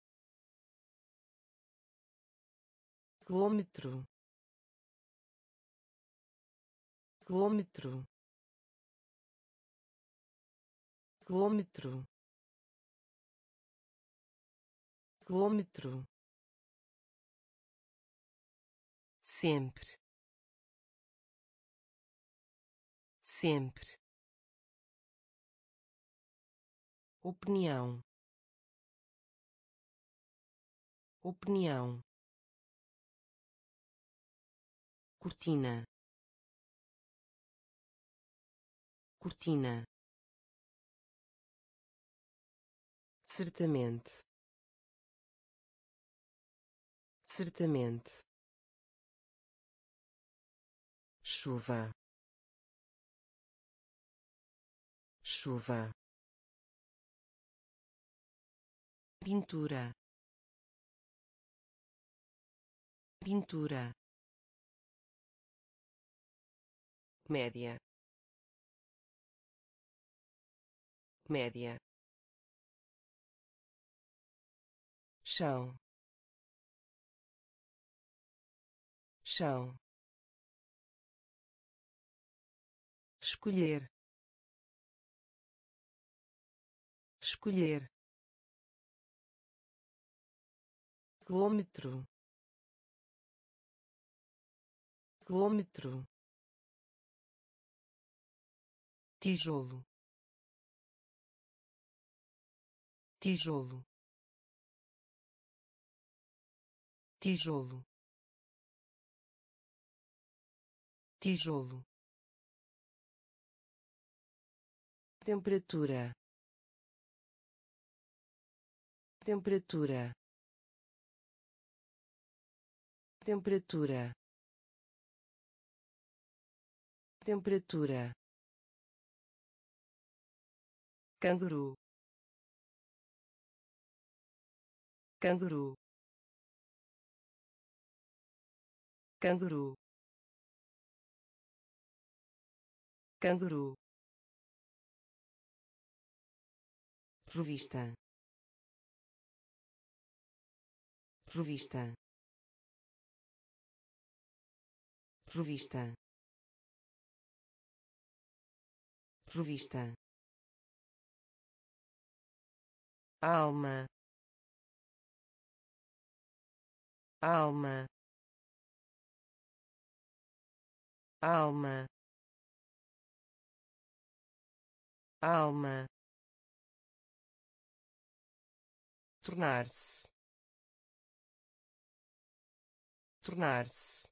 Quilômetro. Quilômetro. Quilômetro. Quilômetro sempre. Sempre. Opinião. Opinião. Cortina. Cortina. Certamente. Certamente chuva. Chuva. Pintura. Pintura. Média. Média. Chão. Chão escolher. Escolher. Quilômetro. Quilômetro. Tijolo. Tijolo. Tijolo. Tijolo temperatura. Temperatura. Temperatura. Temperatura. Canguru. Canguru. Canguru. Canguru revista revista revista revista alma. Alma. Alma. Alma tornar-se. Tornar-se.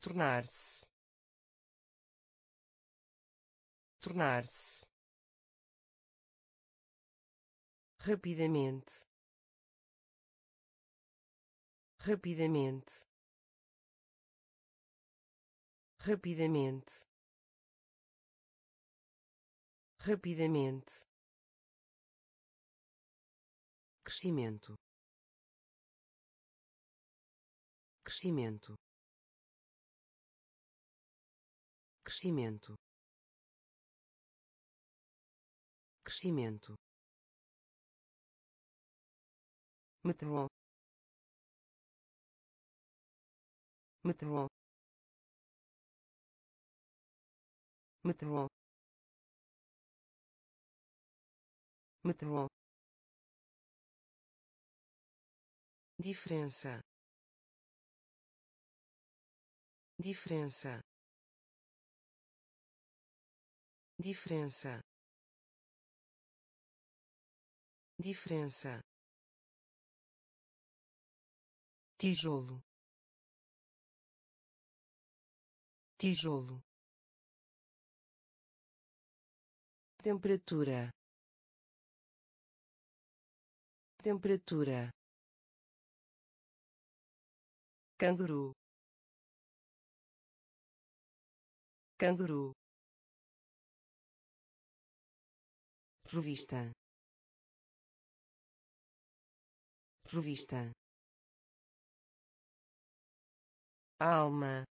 Tornar-se. Tornar-se. Rapidamente. Rapidamente. Rapidamente. Rapidamente crescimento. Crescimento. Crescimento. Crescimento. Metrô. Metrô. Metrô. Metrô diferença. Diferença. Diferença. Diferença. Tijolo. Tijolo. Temperatura. Temperatura canguru. Canguru. Revista. Revista. Alma.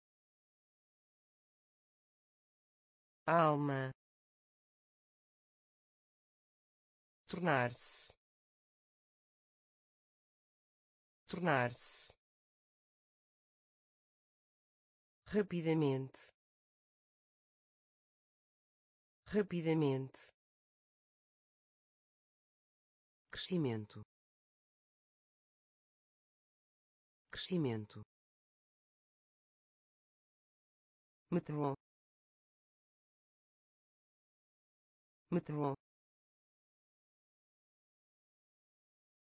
Alma. Tornar-se. Tornar-se rapidamente. Rapidamente. Crescimento. Crescimento. Metrô. Metrô.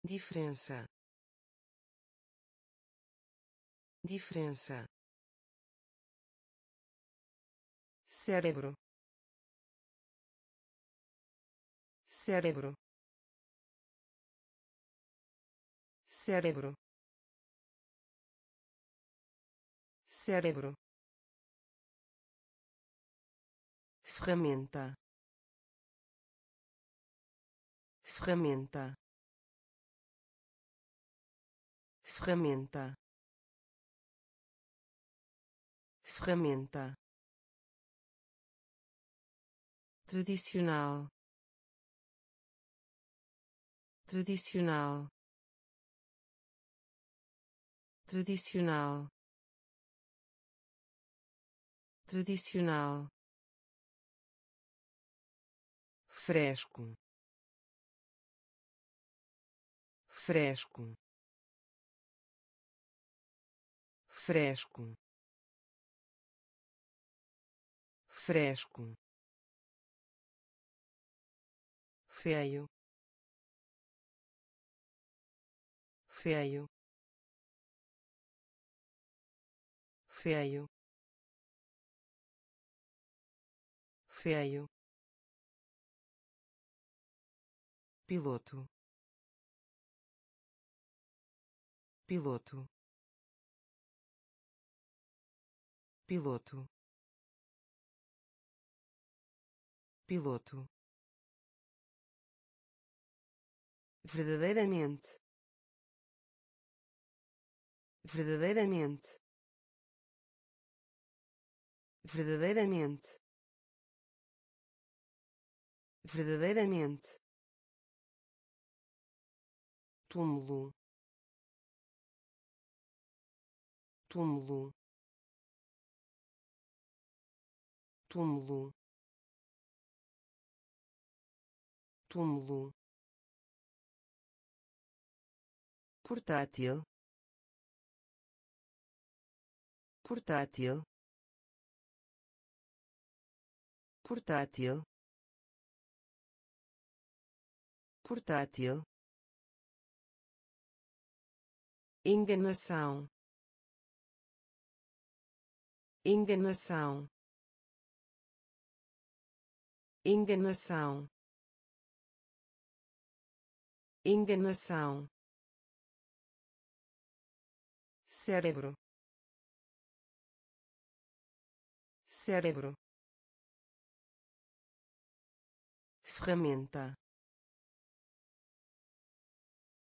Diferença. Diferença cérebro cérebro cérebro cérebro ferramenta ferramenta ferramenta ferramenta tradicional. Tradicional. Tradicional. Tradicional. Fresco. Fresco. Fresco. Fresco feio. Feio. Feio. Feio. Piloto. Piloto. Piloto. Piloto verdadeiramente. Verdadeiramente. Verdadeiramente. Verdadeiramente. Túmulo. Túmulo. Túmulo. Túmulo portátil. Portátil. Portátil. Portátil. Enganação. Enganação. Enganação. Enganação cérebro. Cérebro. Ferramenta.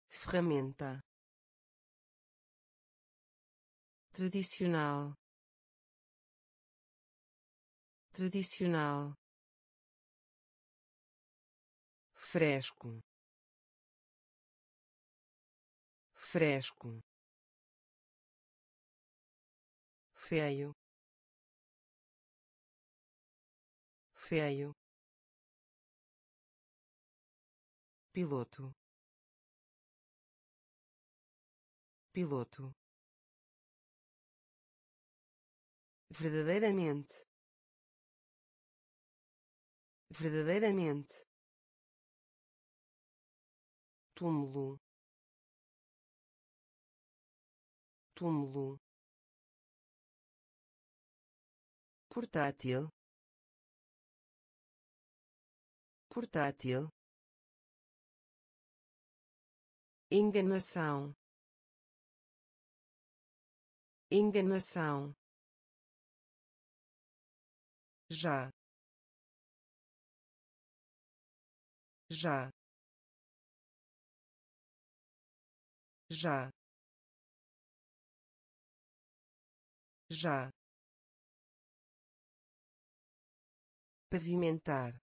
Ferramenta. Tradicional. Tradicional. Fresco. Fresco feio. Feio. Piloto. Piloto. Verdadeiramente. Verdadeiramente. Túmulo. Túmulo portátil portátil enganação enganação já já já já pavimentar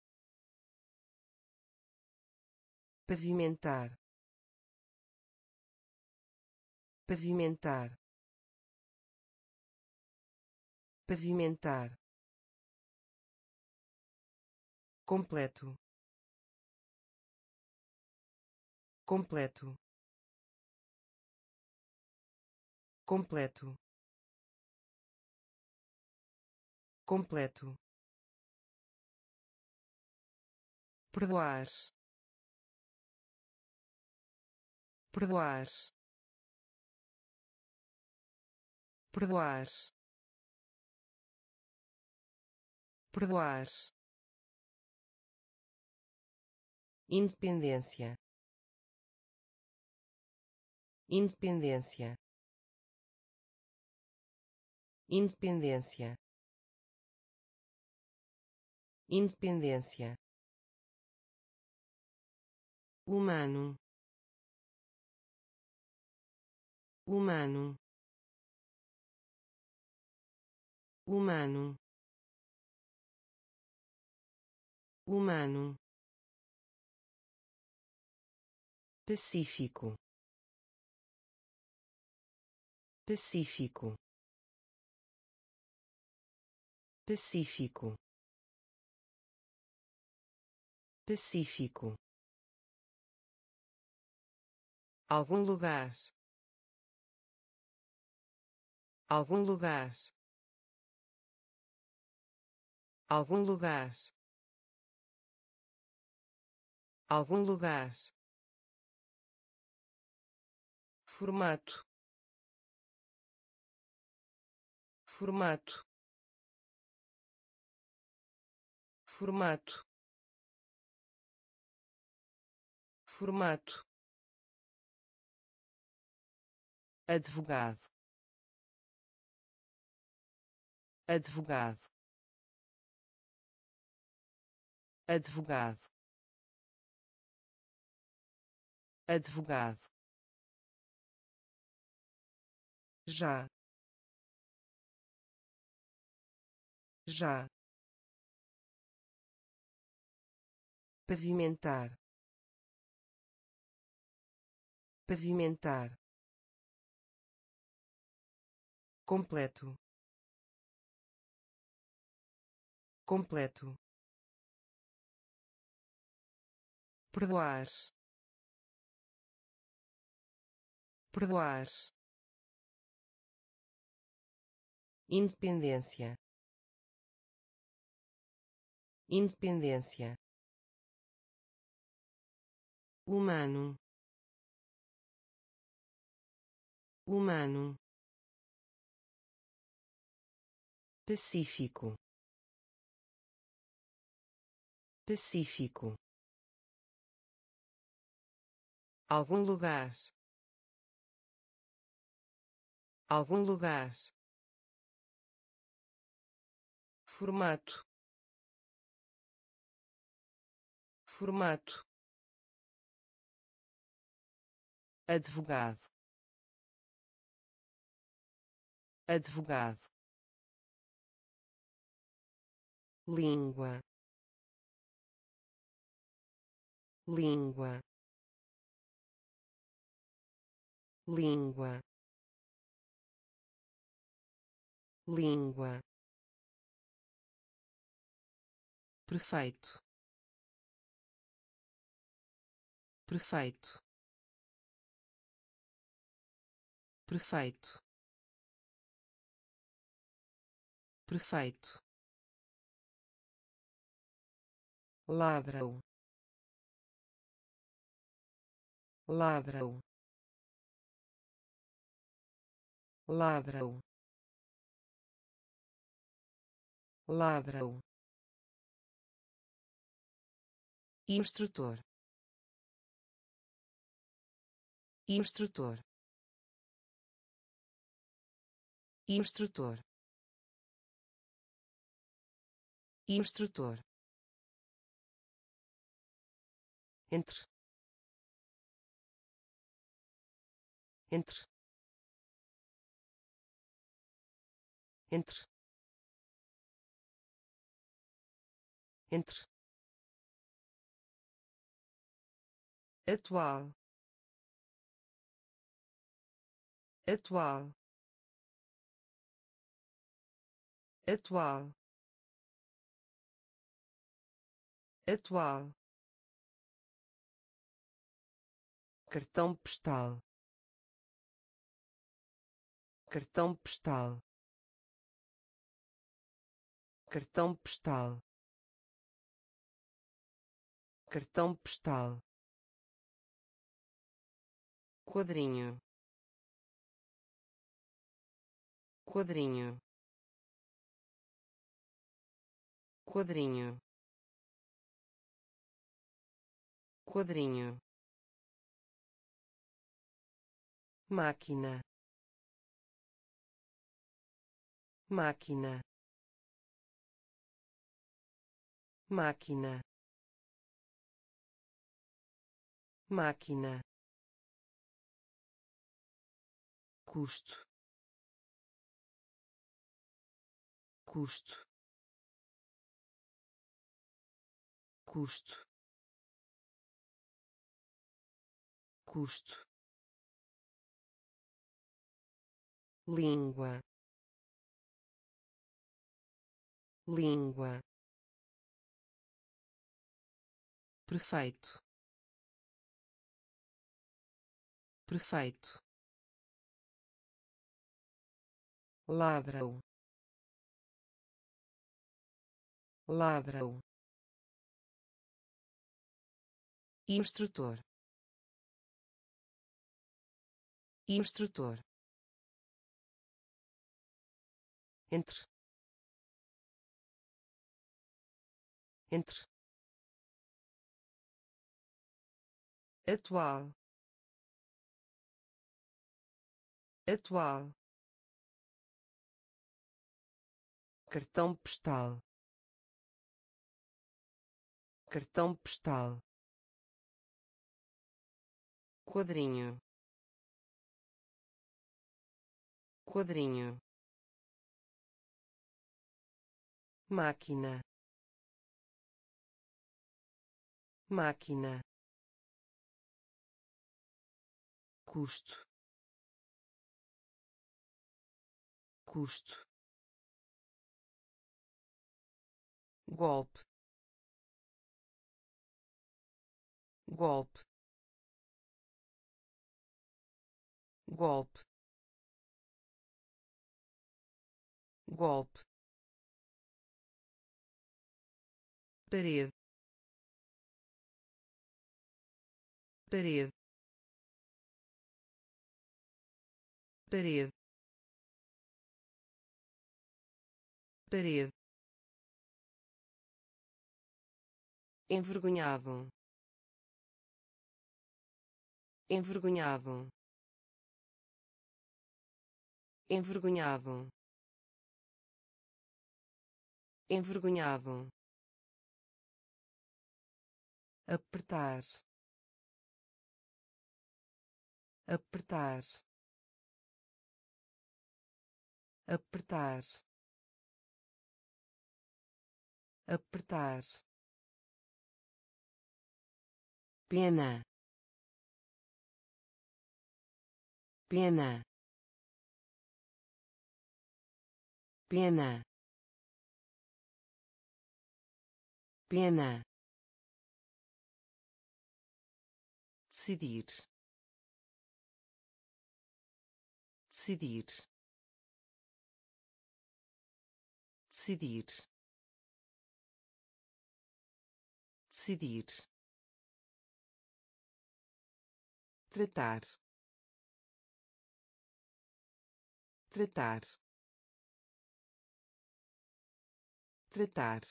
pavimentar pavimentar pavimentar. Completo. Completo. Completo. Completo perdoar. Perdoar. Perdoar. Perdoar. Independência. Independência. Independência. Independência humano humano humano humano Pacífico. Pacífico. Pacífico. Pacífico. Algum lugar. Algum lugar. Algum lugar. Algum lugar formato formato formato formato advogado. Advogado. Advogado. Advogado. Já. Já. Pavimentar. Pavimentar completo. Completo. Perdoar. Perdoar. Independência. Independência. Humano. Humano Pacífico. Pacífico. Algum lugar. Algum lugar. Formato. Formato. Advogado. Advogado língua. Língua. Língua. Língua. Perfeito perfeito perfeito perfeito ladrão. Ladrão. Ladrão. Ladrão. Instrutor. Instrutor. Instrutor. Instrutor entre. Entre. Entre. Entre. Atual. Atual. Atual. Atual cartão postal. Cartão postal. Cartão postal. Cartão postal. Quadrinho. Quadrinho. Quadrinho. Quadrinho máquina. Máquina. Máquina. Máquina. Custo. Custo. Custo. Custo língua. Língua. Perfeito perfeito ladrão. Ladrão. Instrutor. Instrutor entre. Entre. Atual. Atual. Cartão postal. Cartão postal. Quadrinho. Quadrinho máquina. Máquina. Custo. Custo. Golpe. Golpe. Golpe. Golpe parede. Parede. Parede. Parede. Envergonhado. Envergonhado. Envergonhado. Envergonhado apertar. Apertar. Apertar. Apertar. Pena. Pena. Pena. Pena decidir. Decidir. Decidir. Decidir. Tratar. Tratar. Tratar.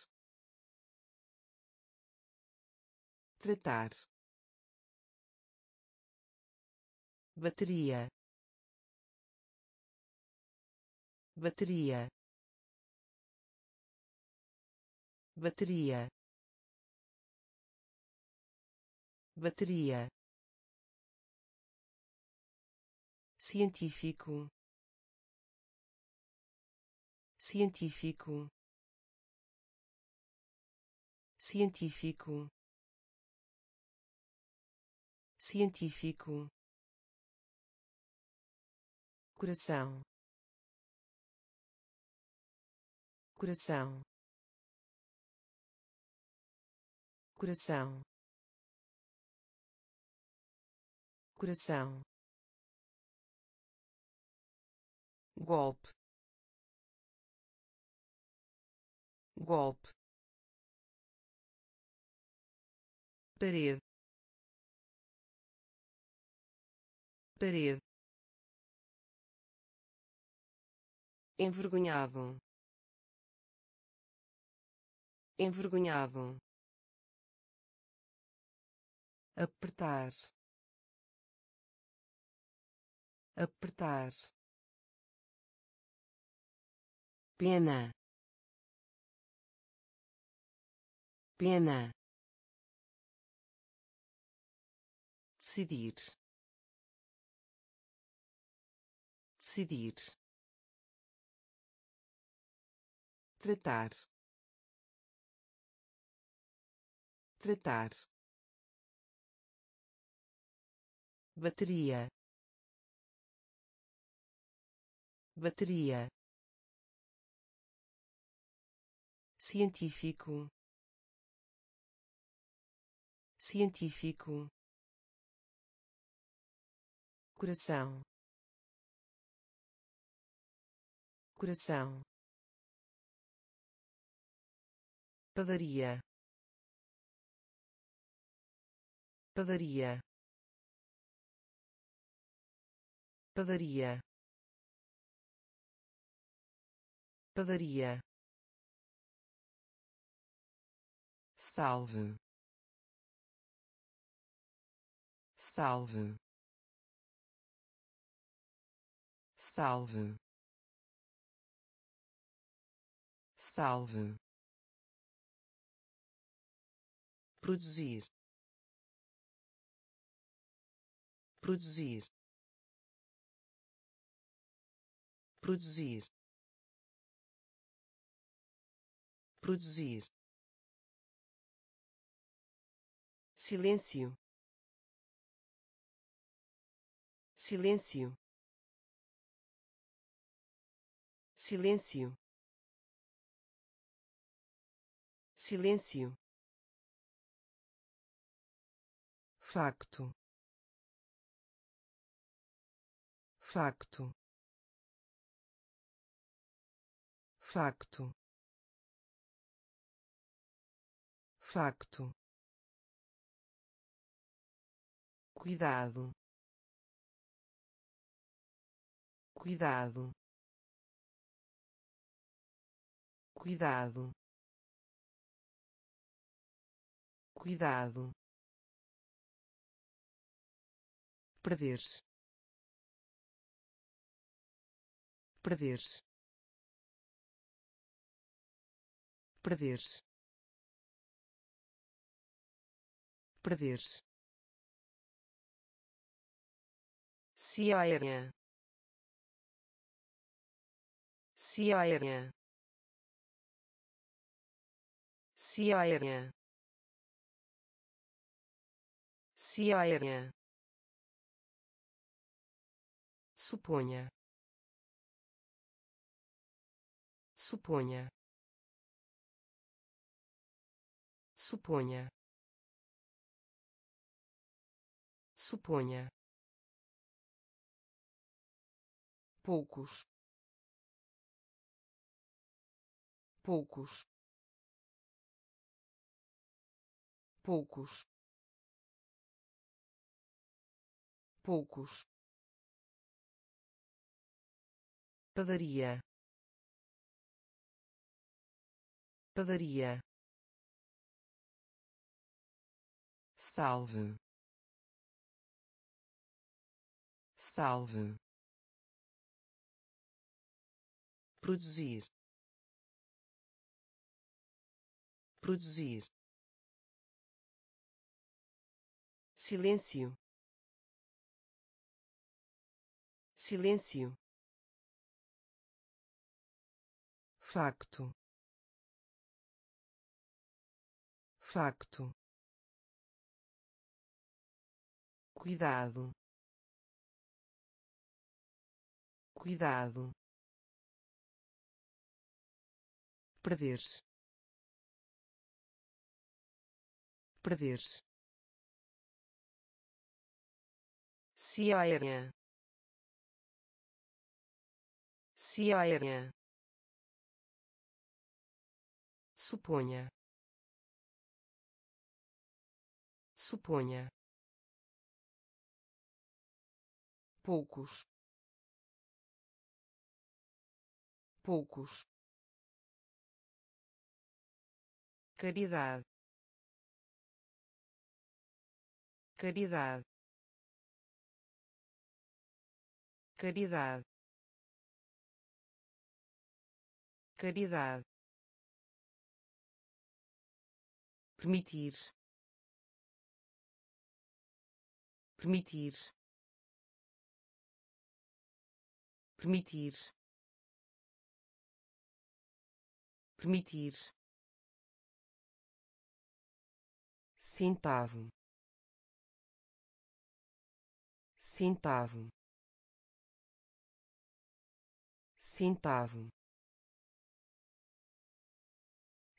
Tratar bateria. Bateria. Bateria. Bateria. Científico. Científico. Científico. Científico coração. Coração. Coração. Coração. Golpe. Golpe. Parede. Parede envergonhado. Envergonhado. Apertar. Apertar. Pena. Pena. Decidir. Decidir tratar. Tratar. Bateria. Bateria. Científico. Científico. Coração. Coração padaria. Padaria. Padaria. Padaria. Salve. Salve. Salve. Salve produzir. Produzir. Produzir. Produzir. Silêncio. Silêncio. Silêncio. Silêncio facto. Facto. Facto. Facto. Cuidado. Cuidado. Cuidado. Cuidado perder-se perder-se perder-se perder-se se aérea se aérea se aérea se aérea suponha suponha suponha suponha poucos poucos poucos poucos padaria. Padaria. Salve. Salve. Produzir. Produzir. Silêncio. Silêncio facto. Facto. Cuidado. Cuidado. Perder-se perder-se se aérea. Se aérea suponha. Suponha. Poucos. Poucos. Caridade. Caridade. Caridade. Caridade permitir. Permitir. Permitir. Permitir. Centavo. Centavo. Centavo.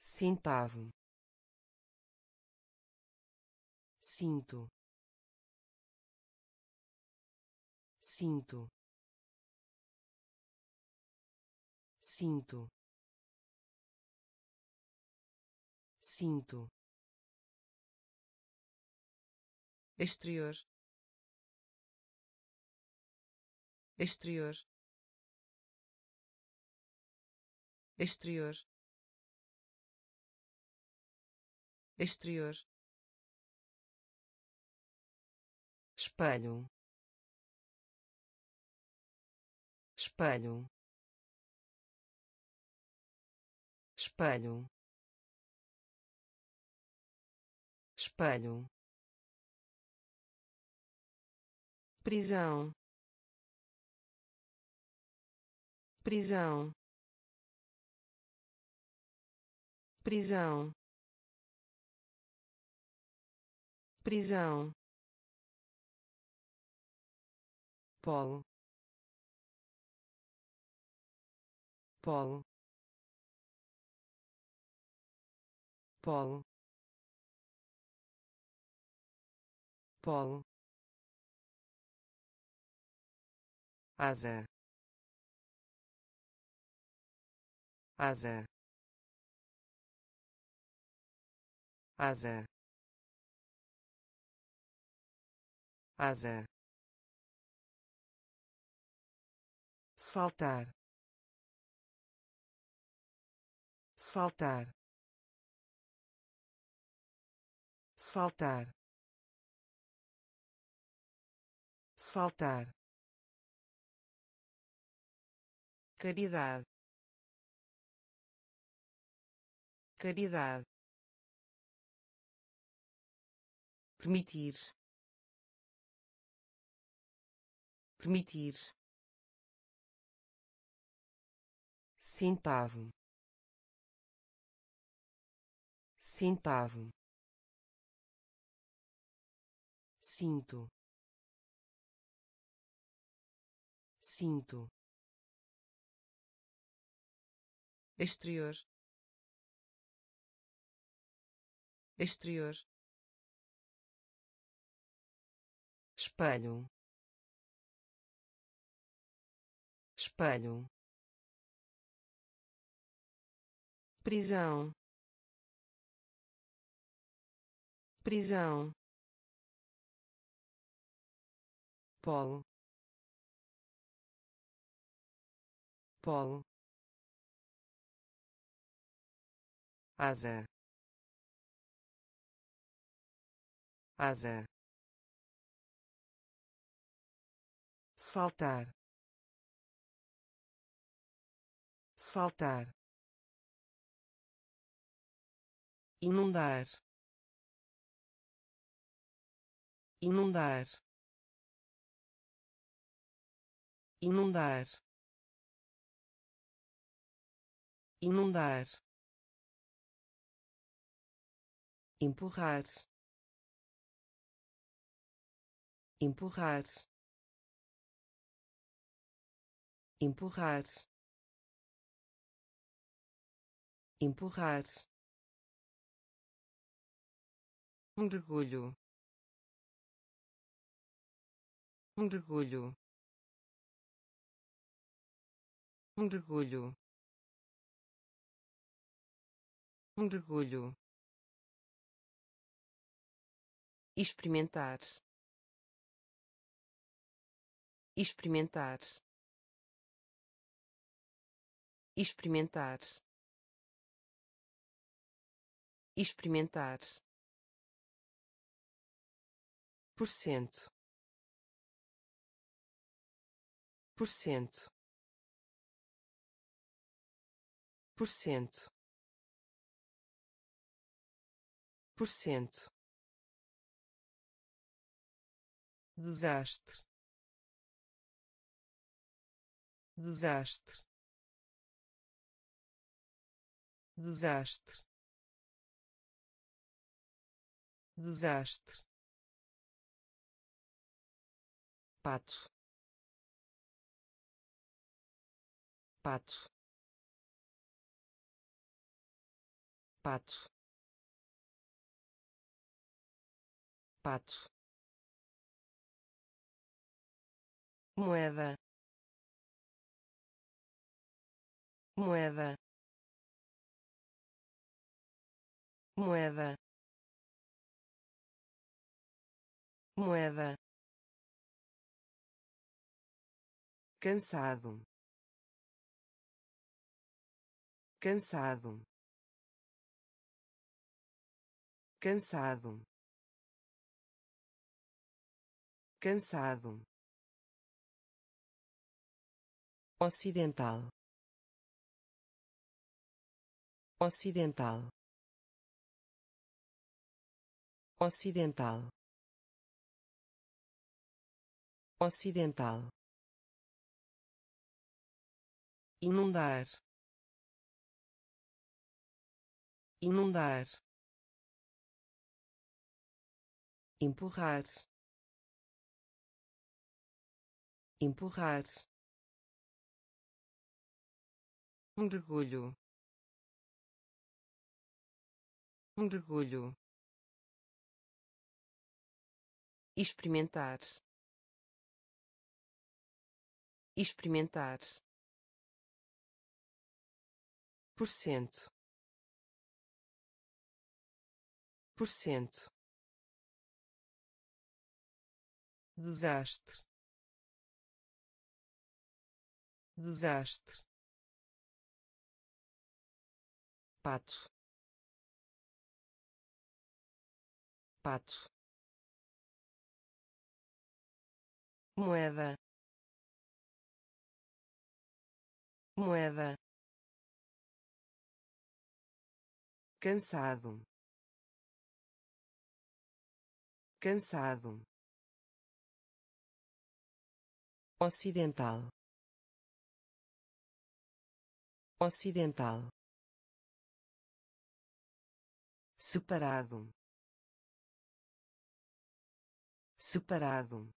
Centavo cinto cinto cinto cinto exterior. Exterior. Exterior. Exterior espelho. Espelho. Espelho. Espelho. Prisão. Prisão. Prisão. Prisão polo polo polo polo asa asa asa asa saltar. Saltar. Saltar. Saltar. Caridade caridade permitir. Permitir centavo. Centavo. Cinto. Cinto. Exterior. Exterior. Espelho. Espelho prisão prisão polo polo asa asa saltar saltar inundar. Inundar. Inundar. Inundar. Empurrar. Empurrar. Empurrar. Empurrar mergulho. Mergulho. Mergulho. Mergulho. Experimentar. Experimentar. Experimentar. Experimentar por cento. Por cento. Por cento. Por cento. Desastre. Desastre. Desastre. Desastre pato. Pato. Pato. Pato. Moeda. Moeda. Moeda. Moeda cansado. Cansado. Cansado. Cansado. Ocidental. Ocidental. Ocidental. Ocidental inundar. Inundar. Empurrar. Empurrar. Mergulho. Mergulho. Experimentar. Experimentar por cento. Por cento. Desastre. Desastre. Pato. Pato. Moeda. Moeda cansado. Cansado. Ocidental. Ocidental. Separado. Separado.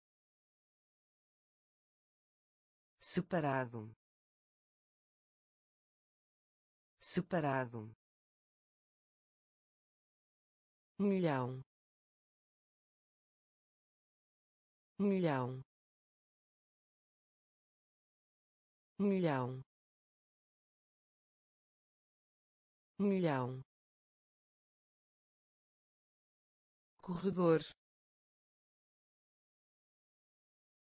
Separado. Separado milhão. Milhão. Milhão. Milhão. Corredor.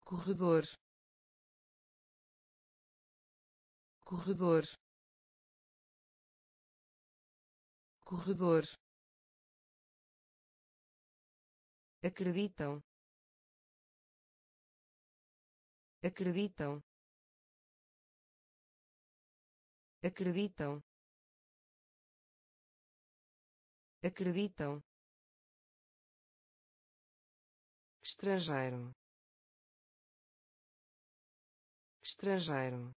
Corredor. Corredor. Corredor acreditam. Acreditam. Acreditam. Acreditam. Estrangeiro. Estrangeiro.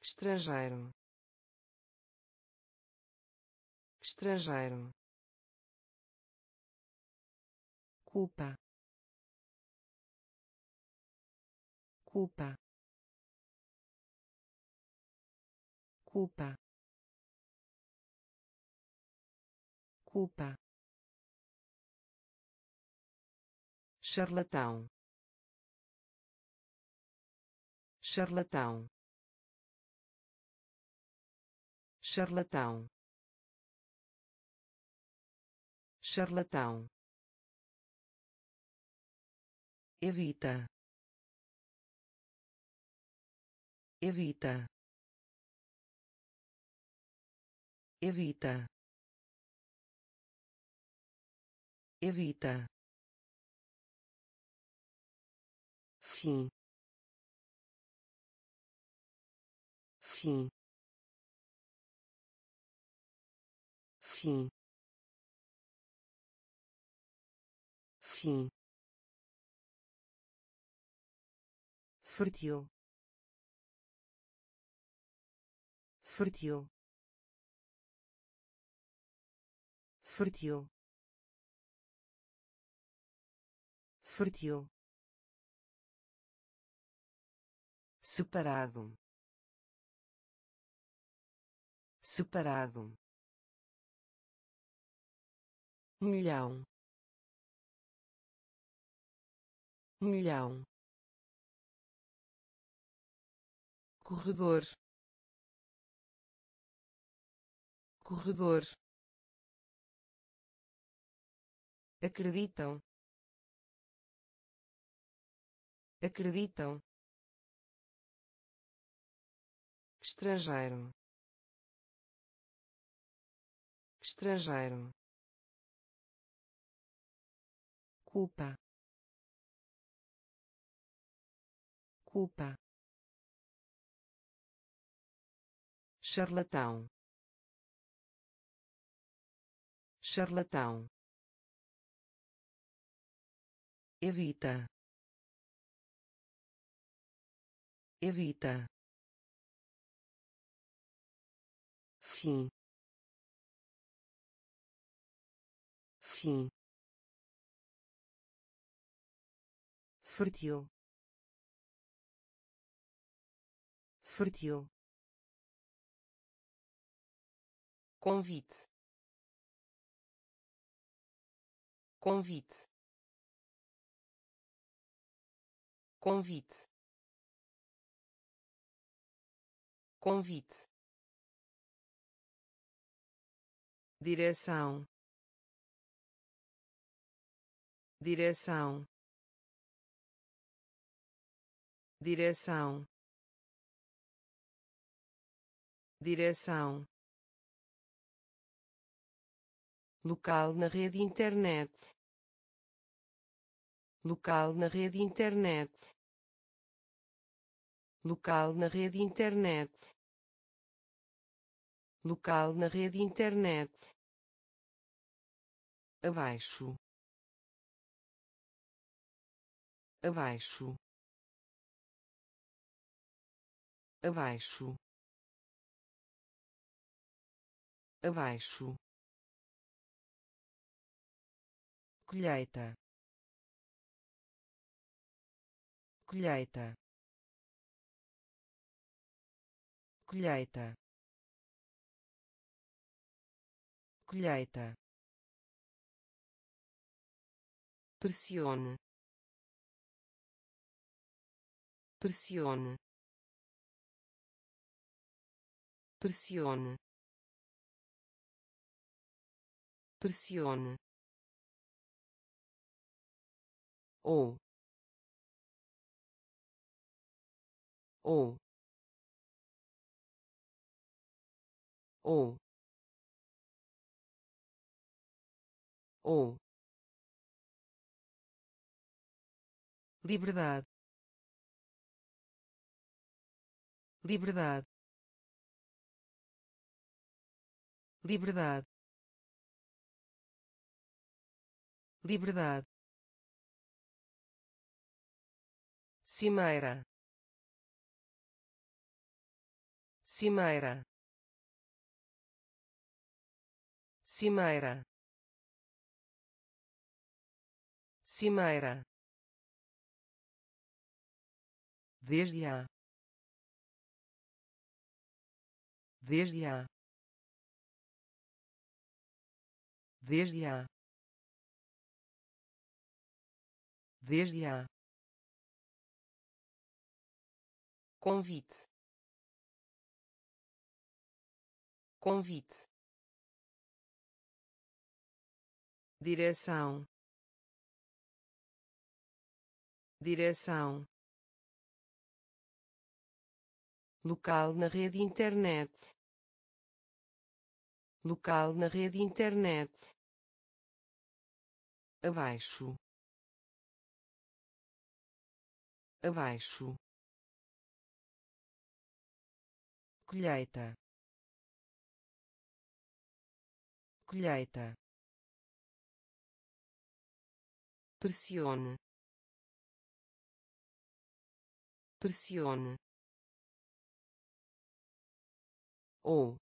Estrangeiro. Estrangeiro culpa. Culpa. Culpa. Culpa. Charlatão. Charlatão. Charlatão. Charlatão evita. Evita. Evita. Evita. Fim. Fim. Fim. Fim fértil fértil fértil fértil separado. Separado. Milhão. Milhão corredor. Corredor. Acreditam. Acreditam. Estrangeiro. Estrangeiro. Culpa. Culpa charlatão. Charlatão. Evita. Evita. Fim. Fim. Fértil. Fértil convite. Convite. Convite. Convite. Direção. Direção. Direção. Direção local na rede internet. Local na rede internet. Local na rede internet. Local na rede internet. Abaixo. Abaixo. Abaixo. Abaixo colheita. Colheita. Colheita. Colheita. Pressione. Pressione. Pressione. Pressione ou ou ou ou liberdade. Liberdade. Liberdade. Liberdade cimeira. Cimeira. Cimeira. Cimeira. Desde a desde a desde a desde a convite. Convite. Direção. Direção. Local na rede internet. Local na rede internet. Abaixo. Abaixo colheita. Colheita. Pressione. Pressione. Ou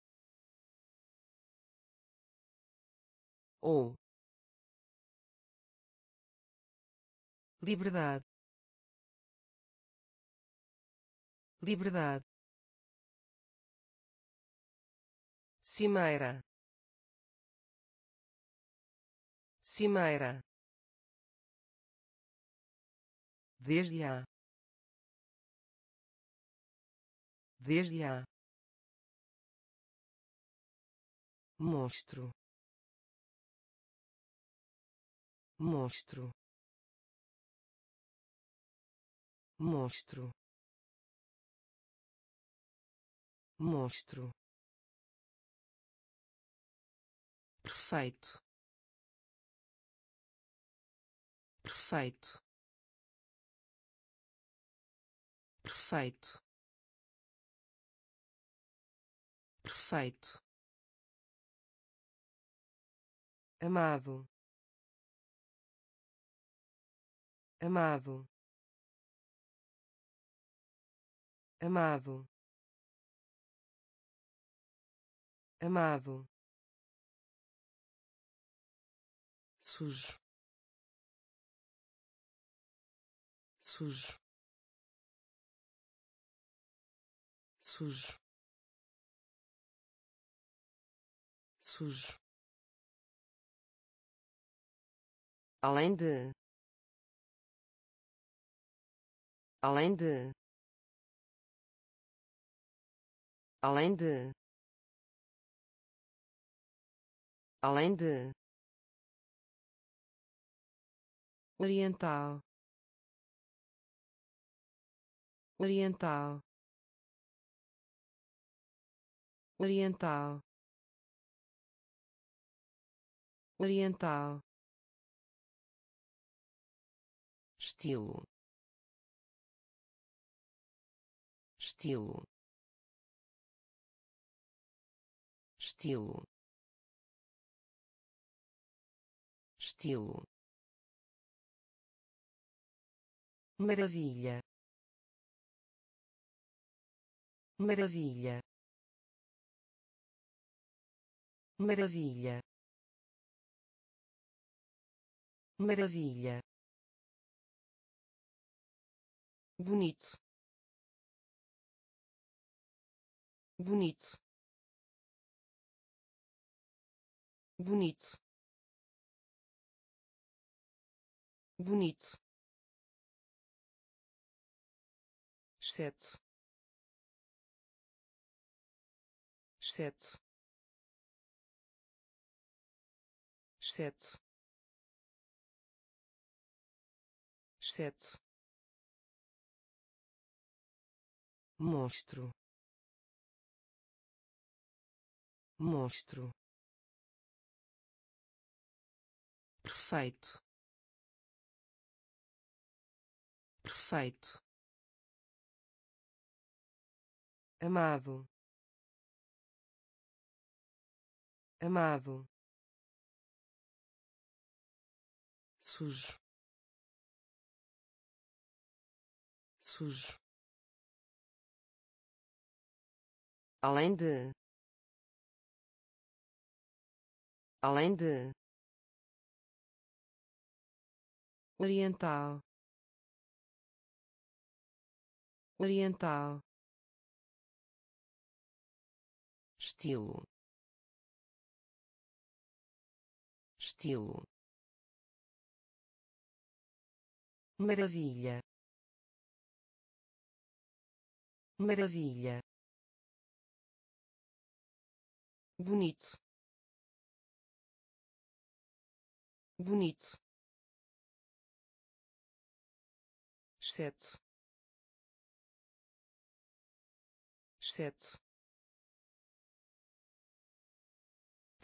ou liberdade. Liberdade cimeira. Cimeira. Desde a desde a monstro. Monstro. Monstro. Monstro perfeito. Perfeito. Perfeito. Perfeito. Amado. Amado. Amado. Amado sujo. Sujo. Sujo. Sujo. Além de. Além de. Além de. Além de oriental oriental oriental oriental. Estilo. Estilo. Estilo. Estilo maravilha. Maravilha. Maravilha. Maravilha. Bonito. Bonito. Bonito. Bonito exceto exceto exceto exceto monstro. Monstro. Perfeito. Perfeito amado. Amado. Sujo. Sujo. Além de. Além de. Oriental. Oriental estilo. Estilo. Maravilha. Maravilha. Bonito. Bonito. Exceto. Exceto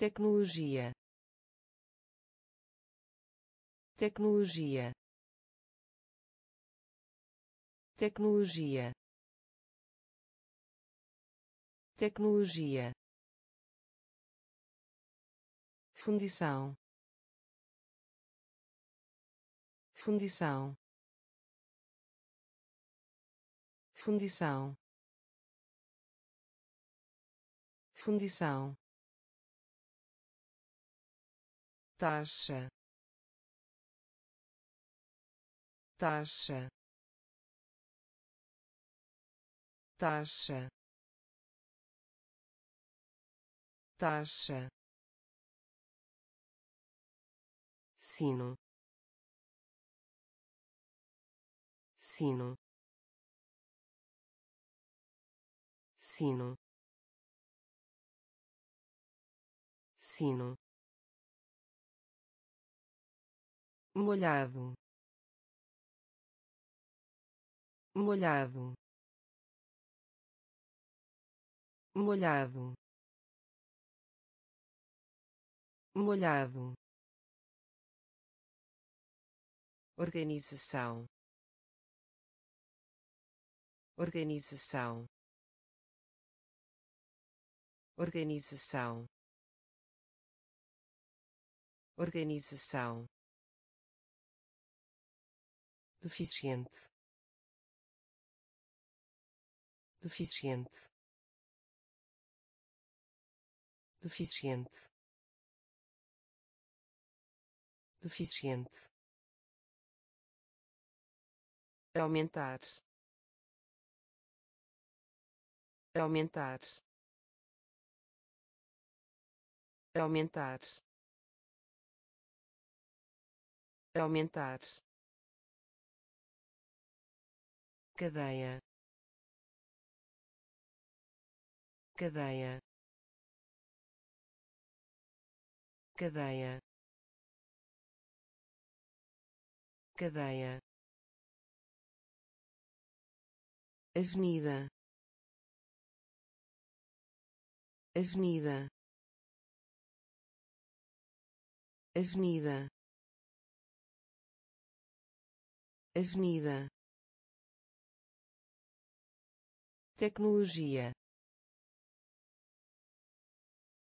tecnologia. Tecnologia. Tecnologia. Tecnologia. Fundição. Fundição. Fundição. Fundição taxa taxa taxa taxa. Sino. Sino. Sino. Sino molhado molhado molhado molhado. Organização. Organização. Organização. Organização deficiente. Deficiente. Deficiente. Deficiente. Aumentar. Aumentar. Aumentar. Aumentar cadeia. Cadeia. Cadeia. Cadeia. Avenida. Avenida. Avenida. Avenida tecnologia.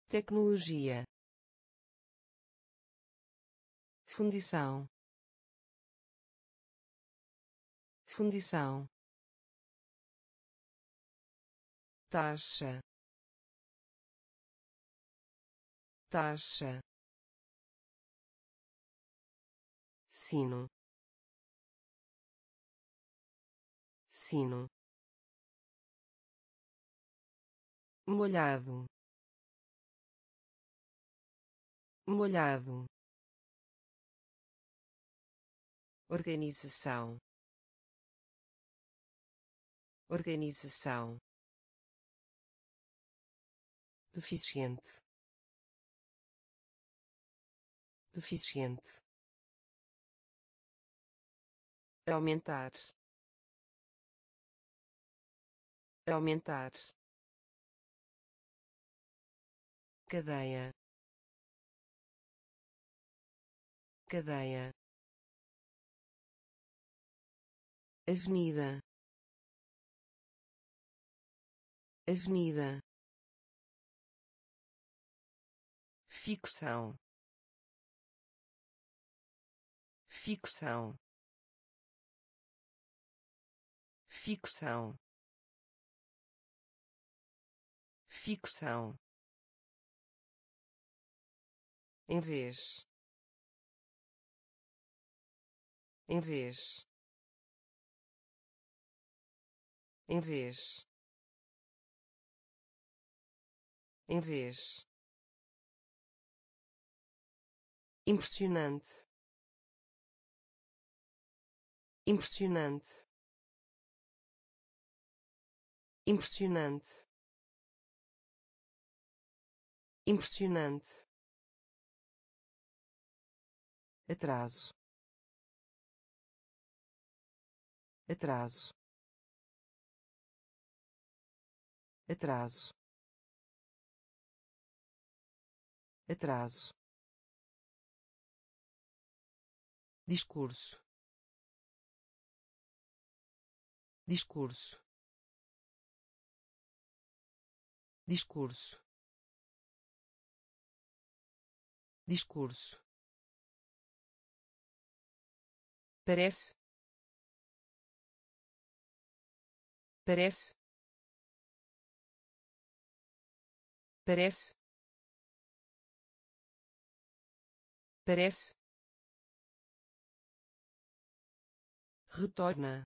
Tecnologia. Fundição. Fundição. Taxa. Taxa. Sino. Sino molhado molhado organização organização deficiente deficiente aumentar aumentar cadeia. Cadeia. Avenida. Avenida. Ficção ficção ficção ficção em vez. Em vez. Em vez. Em vez. Impressionante. Impressionante. Impressionante. Impressionante atraso. Atraso. Atraso. Atraso. Discurso. Discurso. Discurso. Discurso parece? Parece? Parece? Parece? Retorna.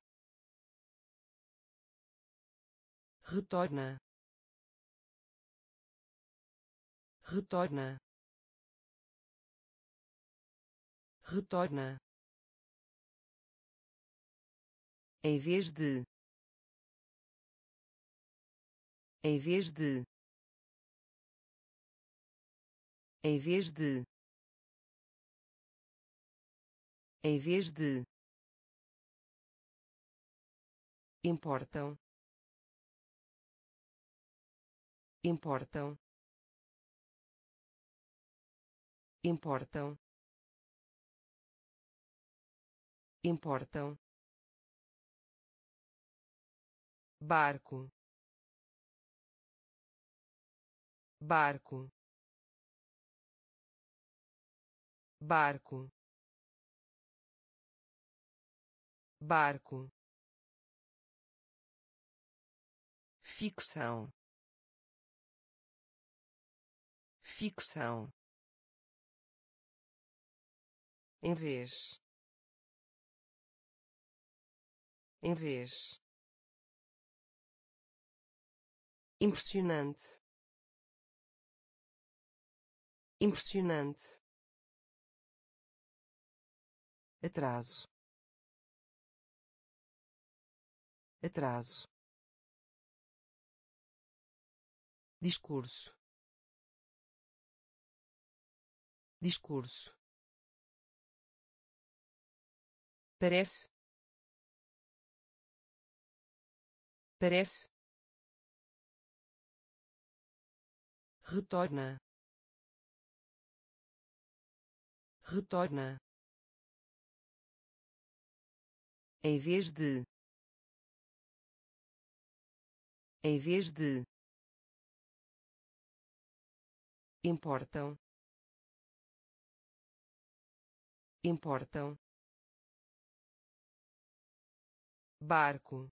Retorna. Retorna. Retorna em vez de em vez de em vez de em vez de. Importam. Importam. Importam. Importam barco. Barco. Barco. Barco. Ficção. Ficção. Em vez. Em vez impressionante. Impressionante. Atraso. Atraso. Discurso. Discurso. Parece. Parece retorna retorna. Em vez de em vez de importam importam. Barco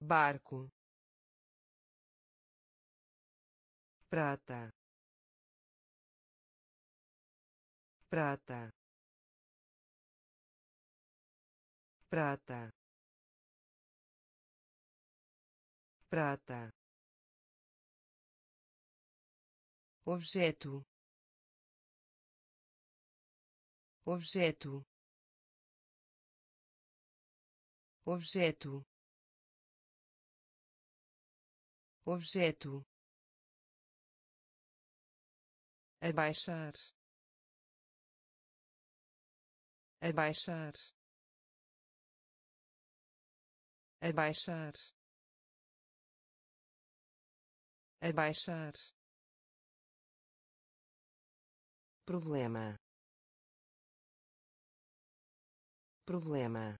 barco prata. Prata. Prata. Prata. Objeto. Objeto. Objeto. Objeto abaixar. Abaixar. Abaixar. Abaixar. Problema. Problema.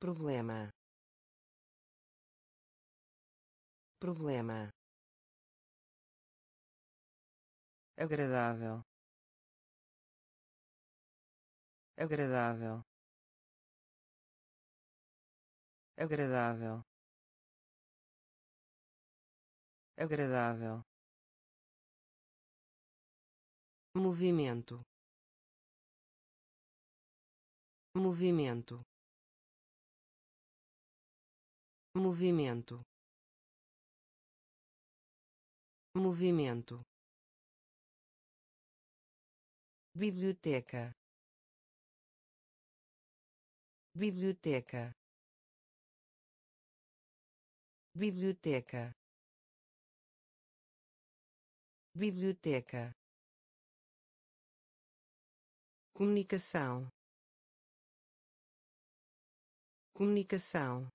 Problema. Problema agradável. Agradável. Agradável. Agradável. Movimento. Movimento. Movimento. Movimento biblioteca. Biblioteca. Biblioteca. Biblioteca. Comunicação. Comunicação.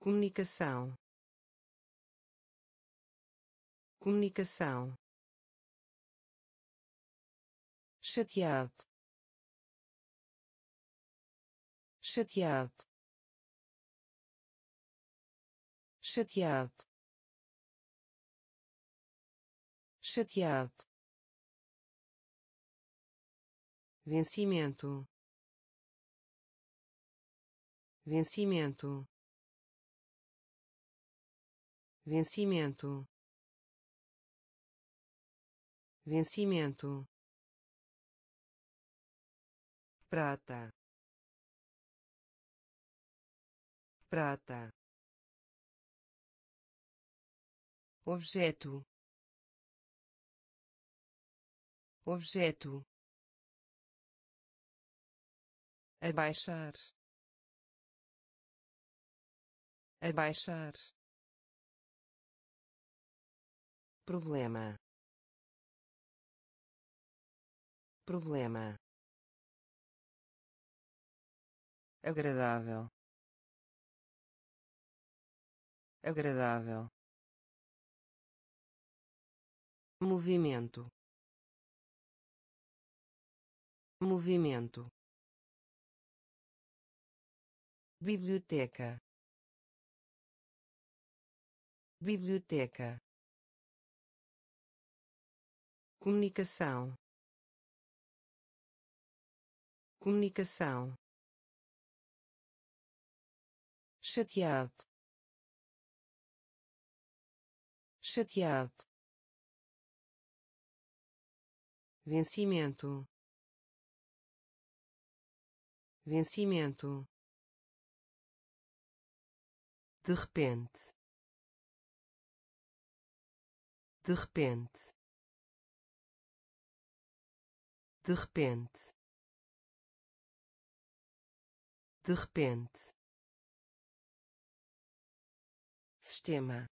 Comunicação. Comunicação chateado. Chateado. Chateado. Chateado. Vencimento. Vencimento. Vencimento. Vencimento prata. Prata. Objeto. Objeto. Abaixar. Abaixar. Problema. Problema agradável. Agradável. Movimento. Movimento. Biblioteca. Biblioteca. Comunicação. Comunicação chateado. Chateado. Vencimento. Vencimento. De repente. De repente. De repente. De repente sistema.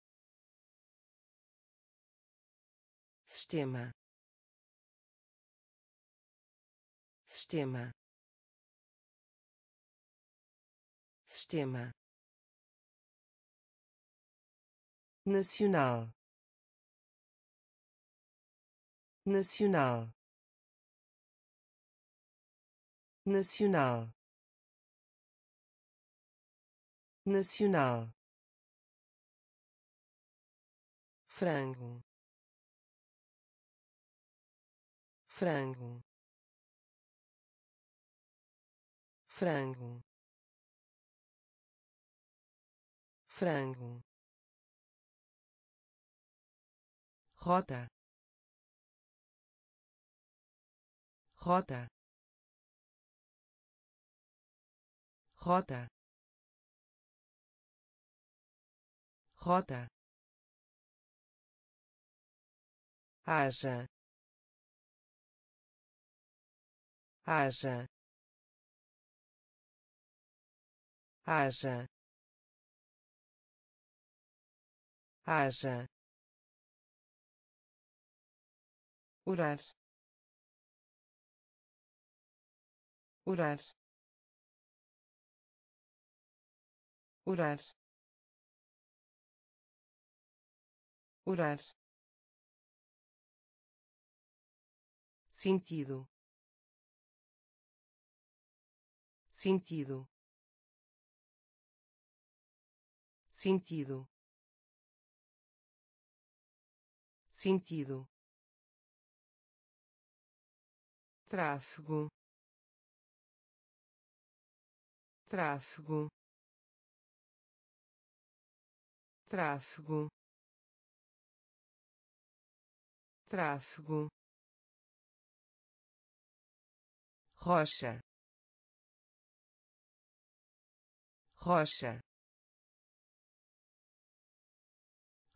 Sistema. Sistema. Sistema. Nacional. Nacional. Nacional. Nacional frango. Frango. Frango. Frango. Rota. Rota. Rota. Rota haja haja haja haja orar orar orar orar sentido. Sentido. Sentido. Sentido. Tráfego. Tráfego. Tráfego. Tráfego rocha. Rocha.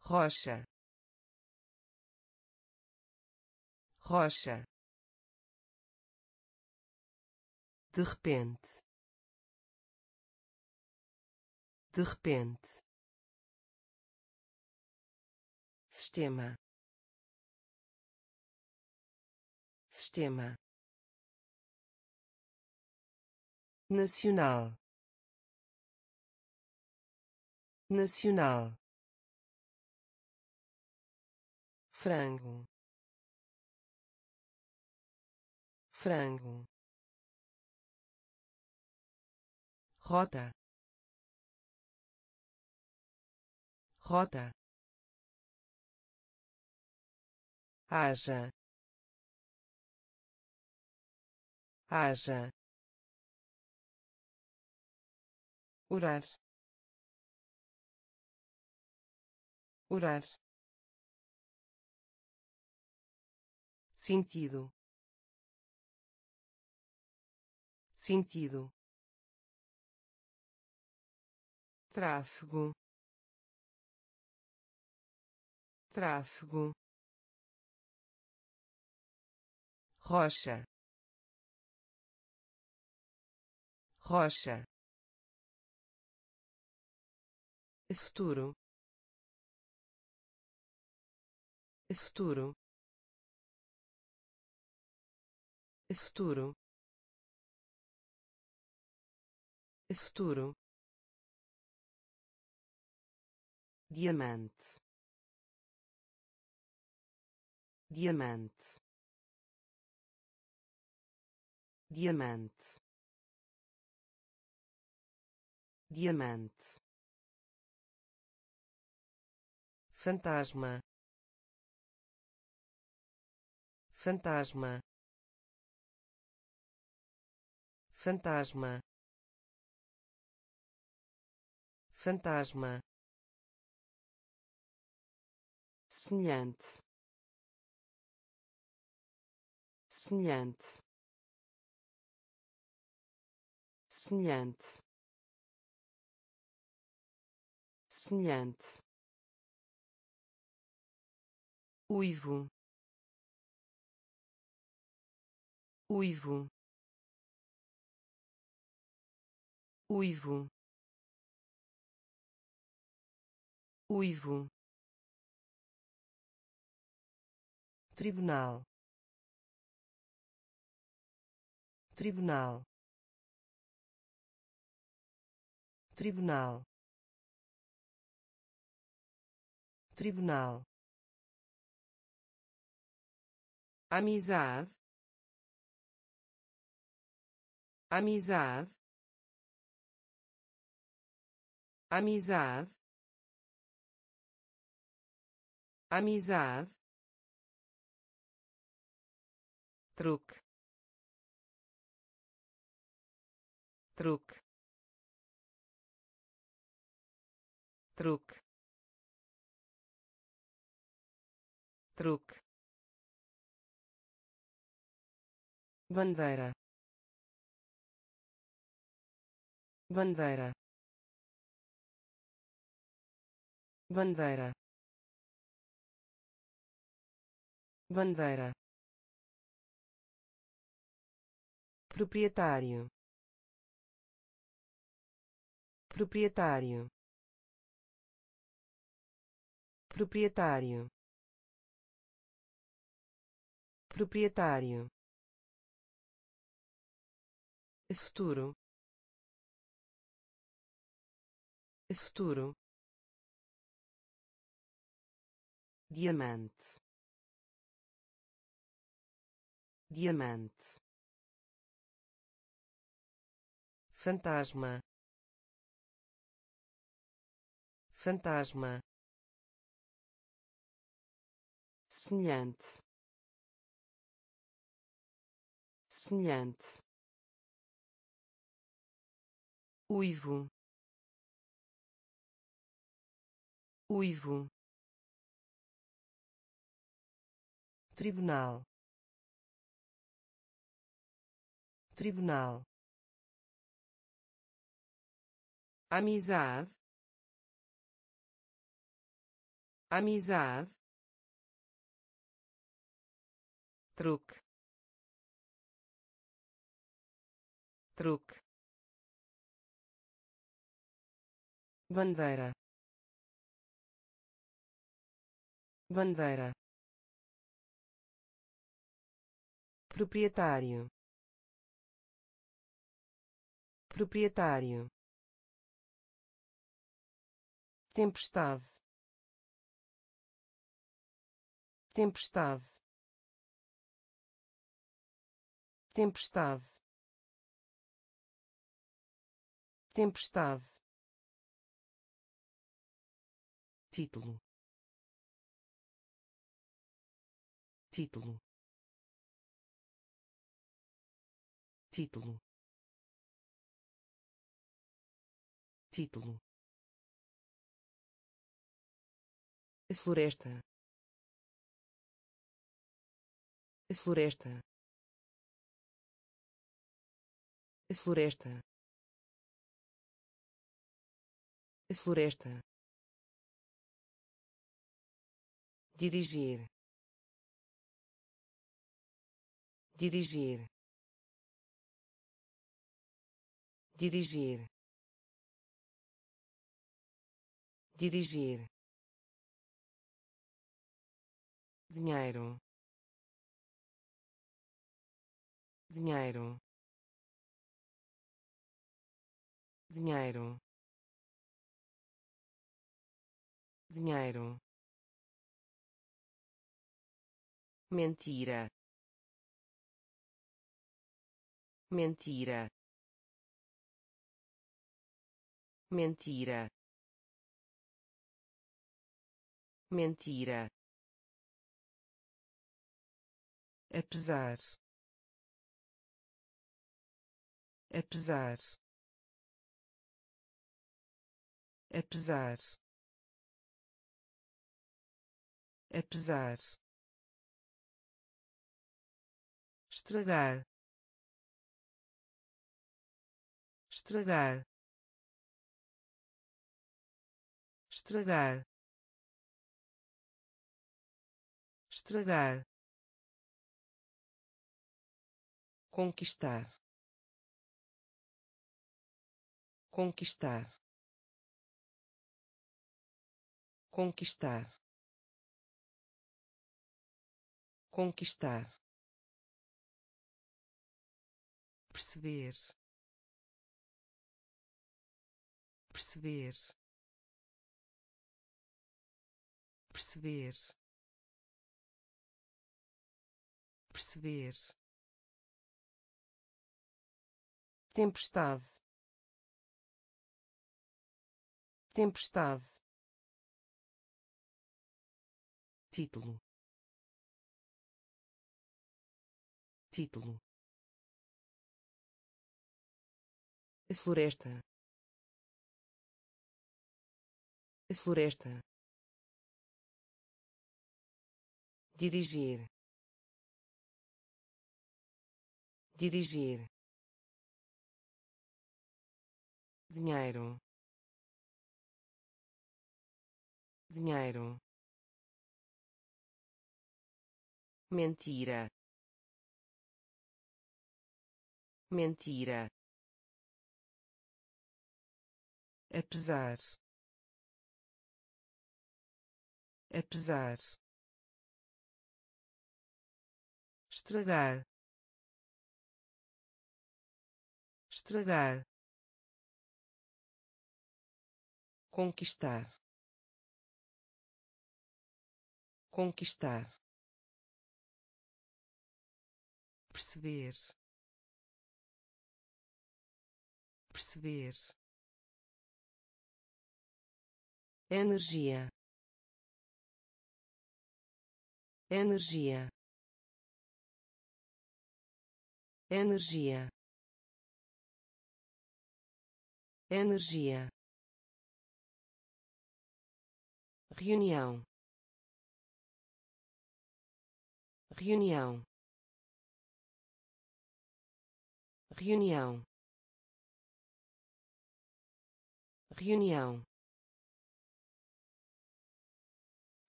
Rocha. Rocha. De repente. De repente. Sistema. Sistema nacional. Nacional. Frango. Frango. Rota. Rota. Haja. Haja orar. Orar. Sentido. Sentido. Tráfego. Tráfego. Rocha. Rocha futuro? Futuro? Futuro? Futuro? Diamante diamante diamante diamante fantasma. Fantasma. Fantasma. Fantasma. Semelhante. Semelhante. Semelhante. Semelhante uivo. Uivo. Uivo. Uivo. Tribunal. Tribunal. Tribunal. Tribunal amizade amizade amizade amizade truque truque truque truque bandeira. Bandeira. Bandeira. Bandeira. Proprietário. Proprietário. Proprietário. Proprietário futuro. Futuro. Diamante. Diamante. Fantasma. Fantasma. Semelhante. Semelhante uivo uivo tribunal tribunal amizade amizade truque truque bandeira. Bandeira. Proprietário. Proprietário. Tempestade. Tempestade. Tempestade. Tempestade título. Título. Título. Título. Floresta. Floresta. Floresta. Floresta dirigir. Dirigir. Dirigir. Dirigir. Dinheiro. Dinheiro. Dinheiro. Dinheiro mentira. Mentira. Mentira. Mentira. Apesar apesar apesar apesar estragar. Estragar. Estragar. Estragar. Conquistar. Conquistar. Conquistar. Conquistar perceber. Perceber. Perceber. Perceber. Tempestade. Tempestade. Título. Título floresta. Floresta. Dirigir. Dirigir. Dinheiro. Dinheiro. Mentira. Mentira apesar apesar estragar. Estragar. Conquistar. Conquistar. Perceber. Perceber energia. Energia. Energia. Energia. Reunião. Reunião. Reunião. Reunião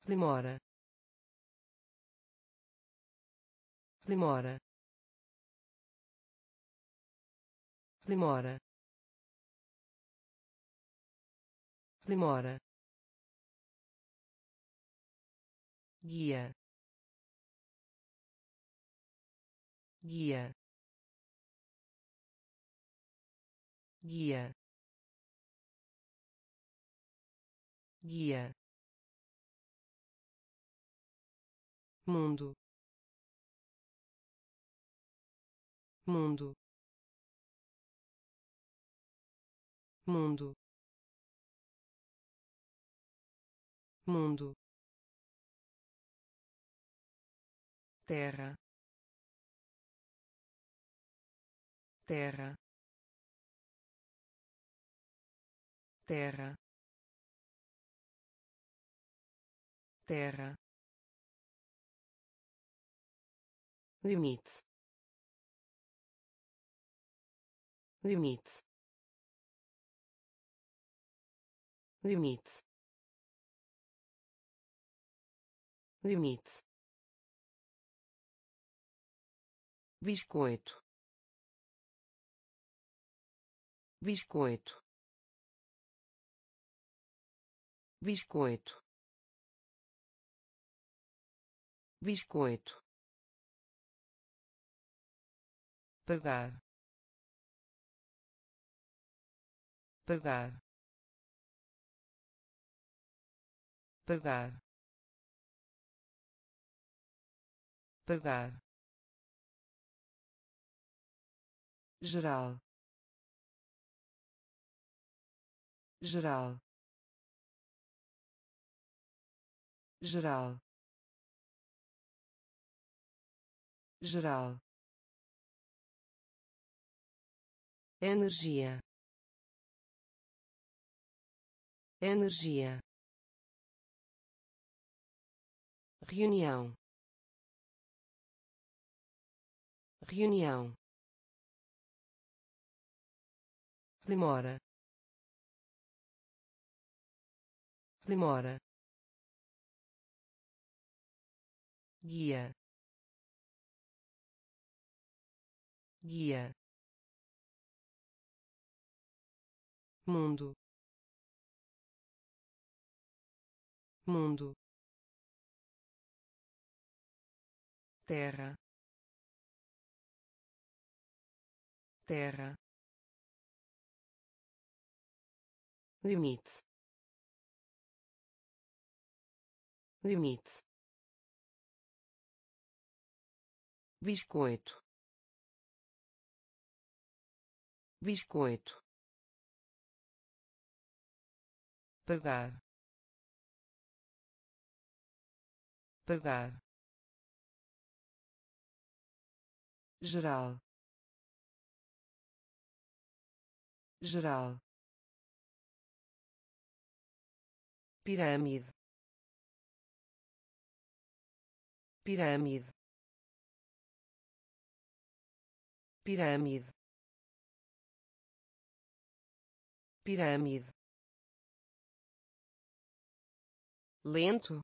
demora. Demora. Demora. Demora. Guia. Guia. Guia. Guia mundo. Mundo. Mundo. Mundo. Terra. Terra. Terra. Terra limite. Limite. Limite. Limite. Biscoito. Biscoito. Biscoito. Biscoito pagar pagar pagar pagar geral. Geral. Geral. Geral energia. Energia. Reunião. Reunião. Demora. Demora. Guia. Guia mundo. Mundo. Terra. Terra. Limite. Limite. Biscoito. Biscoito pagar pagar geral. Geral. Pirâmide. Pirâmide. Pirâmide. Pirâmide lento.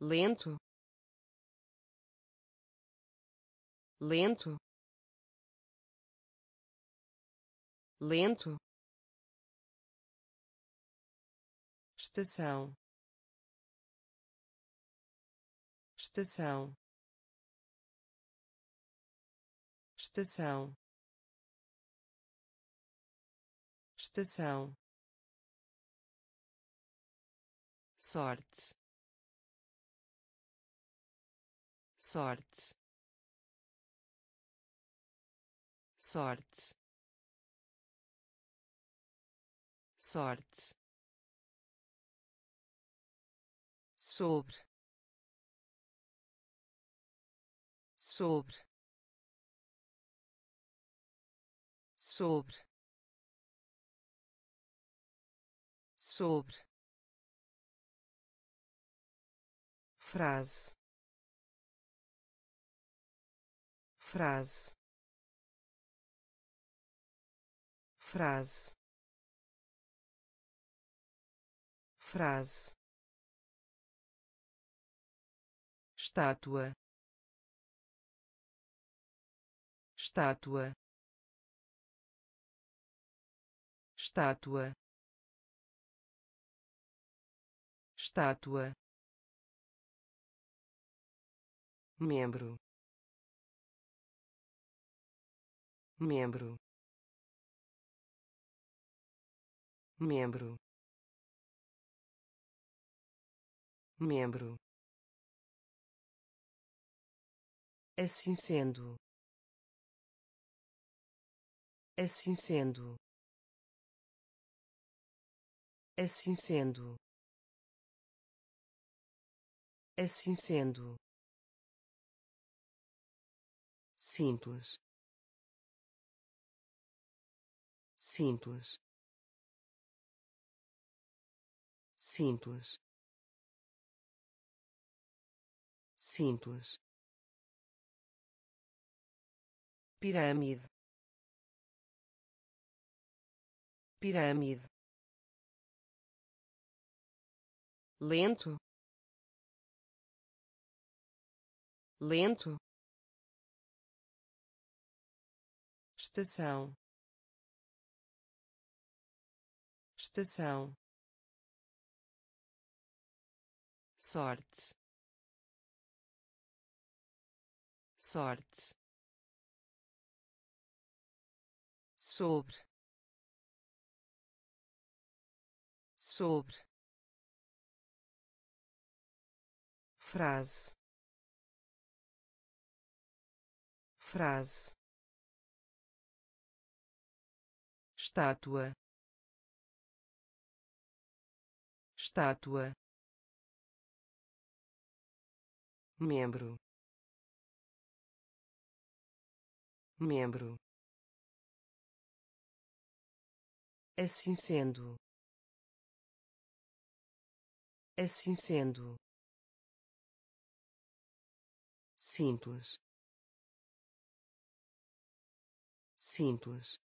Lento. Lento. Lento. Estação. Estação. Estação. Estação sorte. Sorte. Sorte. Sorte. Sobre. Sobre. Sobre. Sobre frase. Frase. Frase. Frase. Estátua. Estátua. Estátua. Estátua membro. Membro. Membro. Membro. Assim sendo. Assim sendo. Assim sendo. Assim sendo simples. Simples. Simples. Simples. Pirâmide. Pirâmide. Lento. Lento estação. Estação. Sorte. Sorte. Sobre. Sobre. Frase. Frase estátua. Estátua. Membro. Membro. Assim sendo. Assim sendo. Simples. Simples